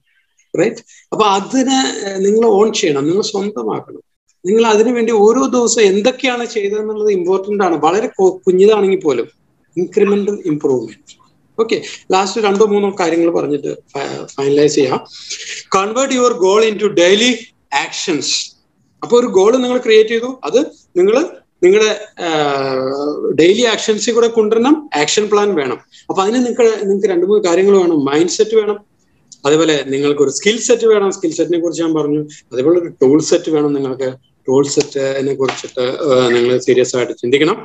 റൈറ്റ് അപ്പൊ അതിനെ നിങ്ങൾ ഓൺ ചെയ്യണം. നിങ്ങൾ സ്വന്തമാക്കണം. നിങ്ങൾ അതിനുവേണ്ടി ഓരോ ദിവസം എന്തൊക്കെയാണ് ചെയ്തതെന്നുള്ളത് ഇമ്പോർട്ടന്റ് ആണ്. വളരെ കുഞ്ഞിതാണെങ്കിൽ പോലും. ഇൻക്രിമെന്റൽ ഇംപ്രൂവ്മെന്റ് ഓക്കെ ലാസ്റ്റ് രണ്ടോ മൂന്നോ കാര്യങ്ങൾ പറഞ്ഞിട്ട് ഫൈനലൈസ് ചെയ്യാം. Convert your goal into daily actions അപ്പൊ ഒരു ഗോൾ നിങ്ങൾ ക്രിയേറ്റ് ചെയ്തു അത് നിങ്ങൾ നിങ്ങളുടെ ഡെയിലി ആക്ഷൻസിൽ കൂടെ കൊണ്ടുവരണം ആക്ഷൻ പ്ലാൻ വേണം. അപ്പൊ അതിന് നിങ്ങൾക്ക് നിങ്ങൾക്ക് രണ്ട് മൂന്ന് കാര്യങ്ങൾ വേണം. മൈൻഡ് സെറ്റ് വേണം. അതേപോലെ നിങ്ങൾക്ക് ഒരു സ്കിൽ സെറ്റ് വേണം സ്കിൽ സെറ്റിനെ കുറിച്ച് ഞാൻ പറഞ്ഞു. അതേപോലെ ഒരു ടൂൾ സെറ്റ് വേണം നിങ്ങൾക്ക്. ടൂൾ സെറ്റിനെ കുറിച്ചിട്ട് നിങ്ങൾ സീരിയസ് ആയിട്ട് ചിന്തിക്കണം.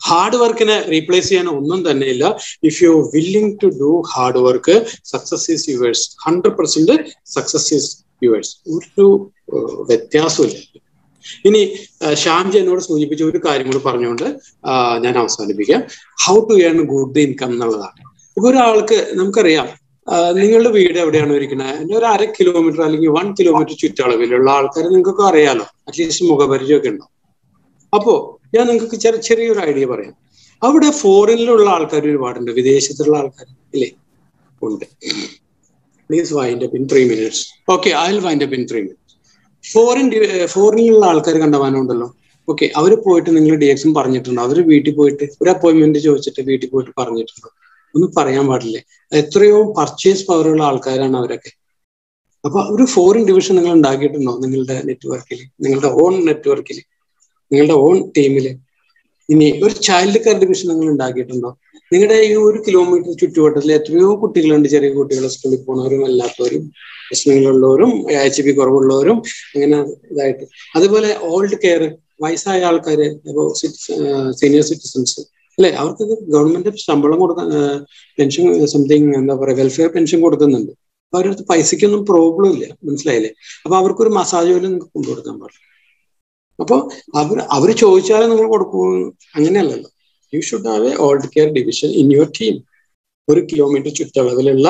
ഹാർഡ് വർക്കിനെ റീപ്ലേസ് ചെയ്യാൻ ഒന്നും തന്നെ ഇല്ല if you willing to do hard work success is yours hundred percent success is yours ഒരു വ്യത്യാസമില്ല ഇനി ശ്യാംജി എന്നോട് സൂചിപ്പിച്ച ഒരു കാര്യം കൂടി പറഞ്ഞുകൊണ്ട് ഞാൻ അവസാനിപ്പിക്കാം. How to earn good income എന്നുള്ളതാണ്. ഇപ്പൊ ഒരാൾക്ക് നമുക്കറിയാം നിങ്ങളുടെ വീട് എവിടെയാണ് ഇരിക്കുന്നത്? ഒരു അര കിലോമീറ്റർ അല്ലെങ്കിൽ വൺ കിലോമീറ്റർ ചുറ്റളവിലുള്ള ആൾക്കാർ നിങ്ങൾക്കൊക്കെ അറിയാലോ. അറ്റ്ലീസ്റ്റ് മുഖപരിചയമൊക്കെ ഉണ്ടാവും അപ്പോ ഞാൻ നിങ്ങൾക്ക് ചെറിയ ചെറിയൊരു ഐഡിയ പറയാം. അവിടെ ഫോറിനിലുള്ള ആൾക്കാർ ഒരുപാടുണ്ട് വിദേശത്തുള്ള ആൾക്കാർ ഇല്ലേ? ഉണ്ട്. Please wind up in three minutes okay I wind up in three minutes foreign ഫോറിനിലുള്ള ആൾക്കാർ കണ്ടവാനുണ്ടല്ലോ ഓക്കെ അവർ പോയിട്ട് നിങ്ങൾ ഡി എക്സും പറഞ്ഞിട്ടുണ്ടോ? അവർ വീട്ടിൽ പോയിട്ട് ഒരു അപ്പോയിന്റ്മെന്റ് ചോദിച്ചിട്ട് വീട്ടിൽ പോയിട്ട് പറഞ്ഞിട്ടുണ്ടോ? ഒന്നും പറയാൻ പാടില്ലേ? എത്രയോ പർച്ചേസ് പവറുള്ള ആൾക്കാരാണ് അവരൊക്കെ. അപ്പൊ ഒരു ഫോറിൻ ഡിവിഷൻ നിങ്ങൾ ഉണ്ടാക്കിയിട്ടുണ്ടോ നിങ്ങളുടെ നെറ്റ്വർക്കിൽ നിങ്ങളുടെ ഓൺ നെറ്റ്വർക്കിൽ നിങ്ങളുടെ ഓൺ ടീമിൽ ഇനി ഒരു ചൈൽഡ് കെയർ ഡിവിഷൻ നിങ്ങൾ ഉണ്ടാക്കിയിട്ടുണ്ടോ? നിങ്ങളുടെ ഈ ഒരു കിലോമീറ്റർ ചുറ്റുവട്ടത്തിൽ എത്രയോ കുട്ടികളുണ്ട് ചെറിയ കുട്ടികൾ സ്കൂളിൽ പോണവരും അല്ലാത്തവരും പ്രശ്നങ്ങളുള്ളവരും എച്ച് ബി കുറവുള്ളവരും അങ്ങനെ ഇതായിട്ട്. അതുപോലെ ഓൾഡ് കെയർ വയസ്സായ ആൾക്കാര് ഇപ്പോൾ സീനിയർ സിറ്റിസൺസ് അല്ലെ? അവർക്ക് ഗവൺമെന്റ് ശമ്പളം കൊടുക്കാൻ പെൻഷൻ സംതിങ് എന്താ പറയുക വെൽഫെയർ പെൻഷൻ കൊടുക്കുന്നുണ്ട്. അവരടുത്ത് പൈസയ്ക്കൊന്നും പ്രോബ്ലം ഇല്ല. മനസ്സിലായില്ലേ? അപ്പൊ അവർക്കൊരു മസാജ് പോലും നിങ്ങൾക്ക് കൊണ്ടുകൊടുക്കാൻ പാടില്ല. അപ്പൊ അവർ അവർ ചോദിച്ചാലേ നിങ്ങൾ കൊടുക്കൂ അങ്ങനെയല്ലല്ലോ. You should have a old care division in your team ഒരു കിലോമീറ്റർ ചുറ്റളവിലുള്ള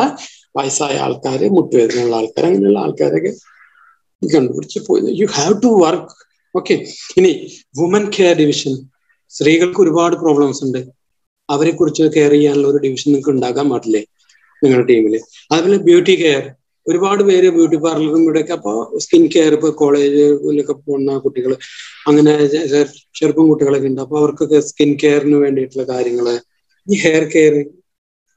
വയസ്സായ ആൾക്കാർ മുട്ടുവേദനയുള്ള ആൾക്കാർ അങ്ങനെയുള്ള ആൾക്കാരൊക്കെ കണ്ടുപിടിച്ച് പോയി. You have to work okay ഇനി വുമൻ കെയർ ഡിവിഷൻ സ്ത്രീകൾക്ക് ഒരുപാട് പ്രോബ്ലംസ് ഉണ്ട്. അവരെ കുറിച്ച് കെയർ ചെയ്യാനുള്ള ഒരു ഡിവിഷൻ നിങ്ങൾക്ക് ഉണ്ടാക്കാൻ പാടില്ലേ നിങ്ങളുടെ ടീമിൽ അതുപോലെ ബ്യൂട്ടി കെയർ ഒരുപാട് പേര് ബ്യൂട്ടി പാർലറും ഇവിടെയൊക്കെ. അപ്പോൾ സ്കിൻ കെയർ ഇപ്പോൾ കോളേജിലൊക്കെ പോകുന്ന കുട്ടികൾ അങ്ങനെ ചെറുപ്പം കുട്ടികളൊക്കെ ഉണ്ട്. അപ്പോൾ അവർക്കൊക്കെ സ്കിൻ കെയറിന് വേണ്ടിയിട്ടുള്ള കാര്യങ്ങൾ ഈ ഹെയർ കെയർ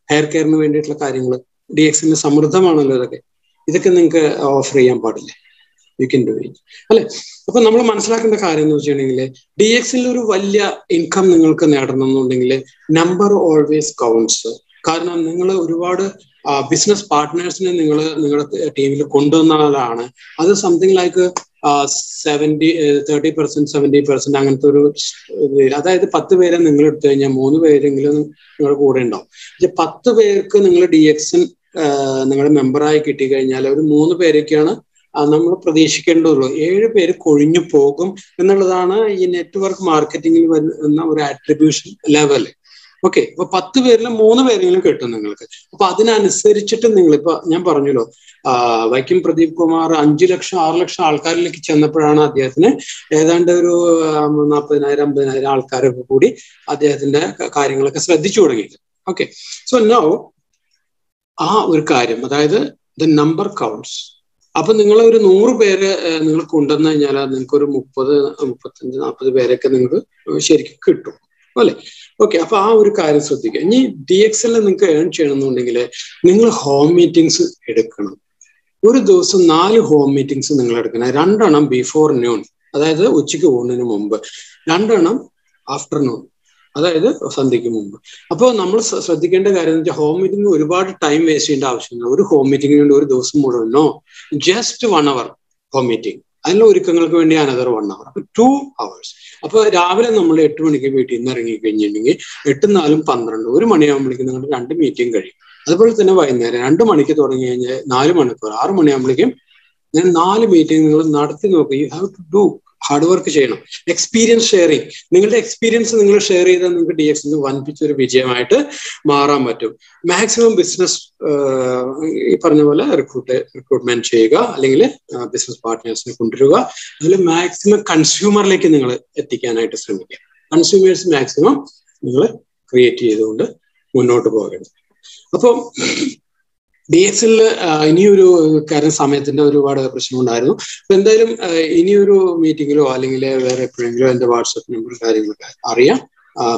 ഹെയർ കെയറിന് വേണ്ടിയിട്ടുള്ള കാര്യങ്ങൾ ഡി എക്സിന് സമൃദ്ധമാണല്ലോ ഇതൊക്കെ. ഇതൊക്കെ നിങ്ങൾക്ക് ഓഫർ ചെയ്യാൻ പാടില്ലേ? യു കെൻ ഡു ഇറ്റ് അല്ലെ? അപ്പൊ നമ്മൾ മനസ്സിലാക്കേണ്ട കാര്യം എന്ന് വെച്ചിട്ടുണ്ടെങ്കിൽ ഡി എക്സിൽ ഒരു വലിയ ഇൻകം നിങ്ങൾക്ക് നേടണം എന്നുണ്ടെങ്കിൽ നമ്പർ ഓൾവേസ് കൗണ്ട്സ് കാരണം നിങ്ങൾ ഒരുപാട് ബിസിനസ് പാർട്ട്നേഴ്സിനെ നിങ്ങൾ നിങ്ങളുടെ ടീമിൽ കൊണ്ടുവന്നതാണ് അത് something like seventy thirty percent seventy percent അങ്ങനത്തെ ഒരു അതായത് പത്ത് പേരെ നിങ്ങൾ എടുത്തു കഴിഞ്ഞാൽ മൂന്ന് പേരെങ്കിലും നിങ്ങളുടെ കൂടെ ഉണ്ടാവും. പക്ഷെ പത്ത് പേർക്ക് നിങ്ങൾ ഡി എക്സൻ നിങ്ങളുടെ മെമ്പറായി കിട്ടിക്കഴിഞ്ഞാൽ ഒരു മൂന്ന് പേരൊക്കെയാണ് നമ്മൾ പ്രതീക്ഷിക്കേണ്ടതുള്ളൂ. ഏഴ് പേര് കൊഴിഞ്ഞു പോകും എന്നുള്ളതാണ് ഈ നെറ്റ്വർക്ക് മാർക്കറ്റിംഗിൽ വരുന്ന ഒരു ആട്രിബ്യൂഷൻ ലെവൽ ഓക്കെ അപ്പൊ പത്ത് പേരിൽ മൂന്ന് പേരെങ്കിലും കിട്ടും നിങ്ങൾക്ക്. അപ്പൊ അതിനനുസരിച്ചിട്ട് നിങ്ങൾ ഇപ്പൊ ഞാൻ പറഞ്ഞല്ലോ വൈക്കം പ്രദീപ് കുമാർ അഞ്ചു ലക്ഷം ആറ് ലക്ഷം ആൾക്കാരിലേക്ക് ചെന്നപ്പോഴാണ് അദ്ദേഹത്തിന് ഏതാണ്ട് ഒരു നാൽപ്പതിനായിരം അമ്പതിനായിരം ആൾക്കാരൊക്കെ കൂടി അദ്ദേഹത്തിന്റെ കാര്യങ്ങളൊക്കെ ശ്രദ്ധിച്ചു തുടങ്ങിയത് ഓക്കെ സോ നൗ ആ ഒരു കാര്യം അതായത് ദ നമ്പർ കൗണ്ട്സ് അപ്പൊ നിങ്ങൾ ഒരു നൂറ് പേര് നിങ്ങൾ കൊണ്ടുവന്നു കഴിഞ്ഞാൽ നിങ്ങൾക്ക് ഒരു മുപ്പത് മുപ്പത്തഞ്ച് നാൽപ്പത് പേരൊക്കെ നിങ്ങൾക്ക് ശരിക്കും കിട്ടും. അല്ലെ? ഓക്കെ അപ്പൊ ആ ഒരു കാര്യം ശ്രദ്ധിക്കുക. ഇനി ഡി എക്സ് എൽ നിങ്ങൾക്ക് ഏൺ ചെയ്യണമെന്നുണ്ടെങ്കിൽ നിങ്ങൾ ഹോം മീറ്റിംഗ്സ് എടുക്കണം. ഒരു ദിവസം നാല് ഹോം മീറ്റിംഗ്സ് നിങ്ങൾ എടുക്കണം. രണ്ടെണ്ണം ബിഫോർ ന്യൂൺ അതായത് ഉച്ചയ്ക്ക് ഊണിന് മുമ്പ്. രണ്ടെണ്ണം ആഫ്റ്റർനൂൺ അതായത് സന്ധ്യയ്ക്ക് മുമ്പ്. അപ്പോൾ നമ്മൾ ശ്രദ്ധിക്കേണ്ട കാര്യം എന്ന് വെച്ചാൽ ഹോം മീറ്റിംഗ് ഒരുപാട് ടൈം വേസ്റ്റ് ചെയ്യേണ്ട ആവശ്യമില്ല. ഒരു ഹോം മീറ്റിംഗിന് വേണ്ടി ഒരു ദിവസം മുഴുവനോ just one hour home meeting അതിനുള്ള ഒരുക്കങ്ങൾക്ക് വേണ്ടി അനദർ വൺ അവർ അപ്പൊ ടു അവേഴ്സ് അപ്പൊ രാവിലെ നമ്മൾ എട്ട് മണിക്ക് വീട്ടിൽ നിന്ന് ഇറങ്ങി കഴിഞ്ഞിട്ടുണ്ടെങ്കിൽ എട്ടും നാലും പന്ത്രണ്ട് ഒരു മണിയാകുമ്പോഴേക്കും നിങ്ങളുടെ രണ്ട് മീറ്റിംഗ് കഴിയും. അതുപോലെ തന്നെ വൈകുന്നേരം രണ്ട് മണിക്ക് തുടങ്ങി കഴിഞ്ഞാൽ നാല് മണിക്കൂർ. ആറ് മണിയാകുമ്പോഴേക്കും ഞാൻ നാല് മീറ്റിംഗ് നിങ്ങൾ നടത്തി നോക്കുക you have to do hard work ചെയ്യണം. എക്സ്പീരിയൻസ് ഷെയറിങ് നിങ്ങളുടെ എക്സ്പീരിയൻസ് നിങ്ങൾ ഷെയർ ചെയ്താൽ നിങ്ങൾക്ക് ഡി എക്സിന് വൻപിച്ചൊരു വിജയമായിട്ട് മാറാൻ പറ്റും. മാക്സിമം ബിസിനസ് ഈ പറഞ്ഞ പോലെ റിക്രൂട്ട് റിക്രൂട്ട്മെന്റ് ചെയ്യുക അല്ലെങ്കിൽ ബിസിനസ് പാർട്ട്നേഴ്സിനെ കൊണ്ടുവരിക. അതിൽ മാക്സിമം കൺസ്യൂമറിലേക്ക് നിങ്ങൾ എത്തിക്കാനായിട്ട് ശ്രമിക്കുക. കൺസ്യൂമേഴ്സ് മാക്സിമം നിങ്ങൾ ക്രിയേറ്റ് ചെയ്തുകൊണ്ട് മുന്നോട്ട് പോകരുത്. അപ്പം ഡി എക്സിൽ ഇനിയൊരു കാര്യം സമയത്തിന്റെ ഒരുപാട് പ്രശ്നമുണ്ടായിരുന്നു. അപ്പൊ എന്തായാലും ഇനിയൊരു മീറ്റിങ്ങിലോ അല്ലെങ്കിൽ വേറെ എപ്പോഴെങ്കിലും എന്റെ വാട്സപ്പ് നമ്പർ കാര്യങ്ങളൊക്കെ അറിയാം.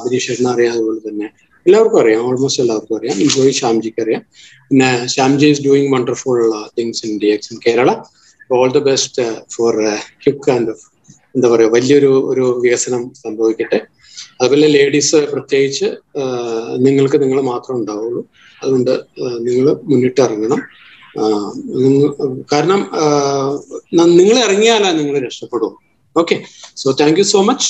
ബിനീഷേട്ടനെ അറിയാം അതുപോലെ തന്നെ എല്ലാവർക്കും അറിയാം. ഓൾമോസ്റ്റ് എല്ലാവർക്കും അറിയാം. ജോയി ശ്യാംജിക്ക് അറിയാം. പിന്നെ Shyamji is doing wonderful things in D X in Kerala all the best for quick and എന്താ പറയുക വലിയൊരു ഒരു വികസനം സംഭവിക്കട്ടെ. അതുപോലെ ലേഡീസ് പ്രത്യേകിച്ച് നിങ്ങൾക്ക് നിങ്ങൾ മാത്രം ഉണ്ടാവുള്ളൂ. അതുകൊണ്ട് നിങ്ങൾ മുന്നിട്ടിറങ്ങണം. കാരണം നിങ്ങൾ ഇറങ്ങിയാലാ നിങ്ങൾ രക്ഷപ്പെടും okay. So thank you so much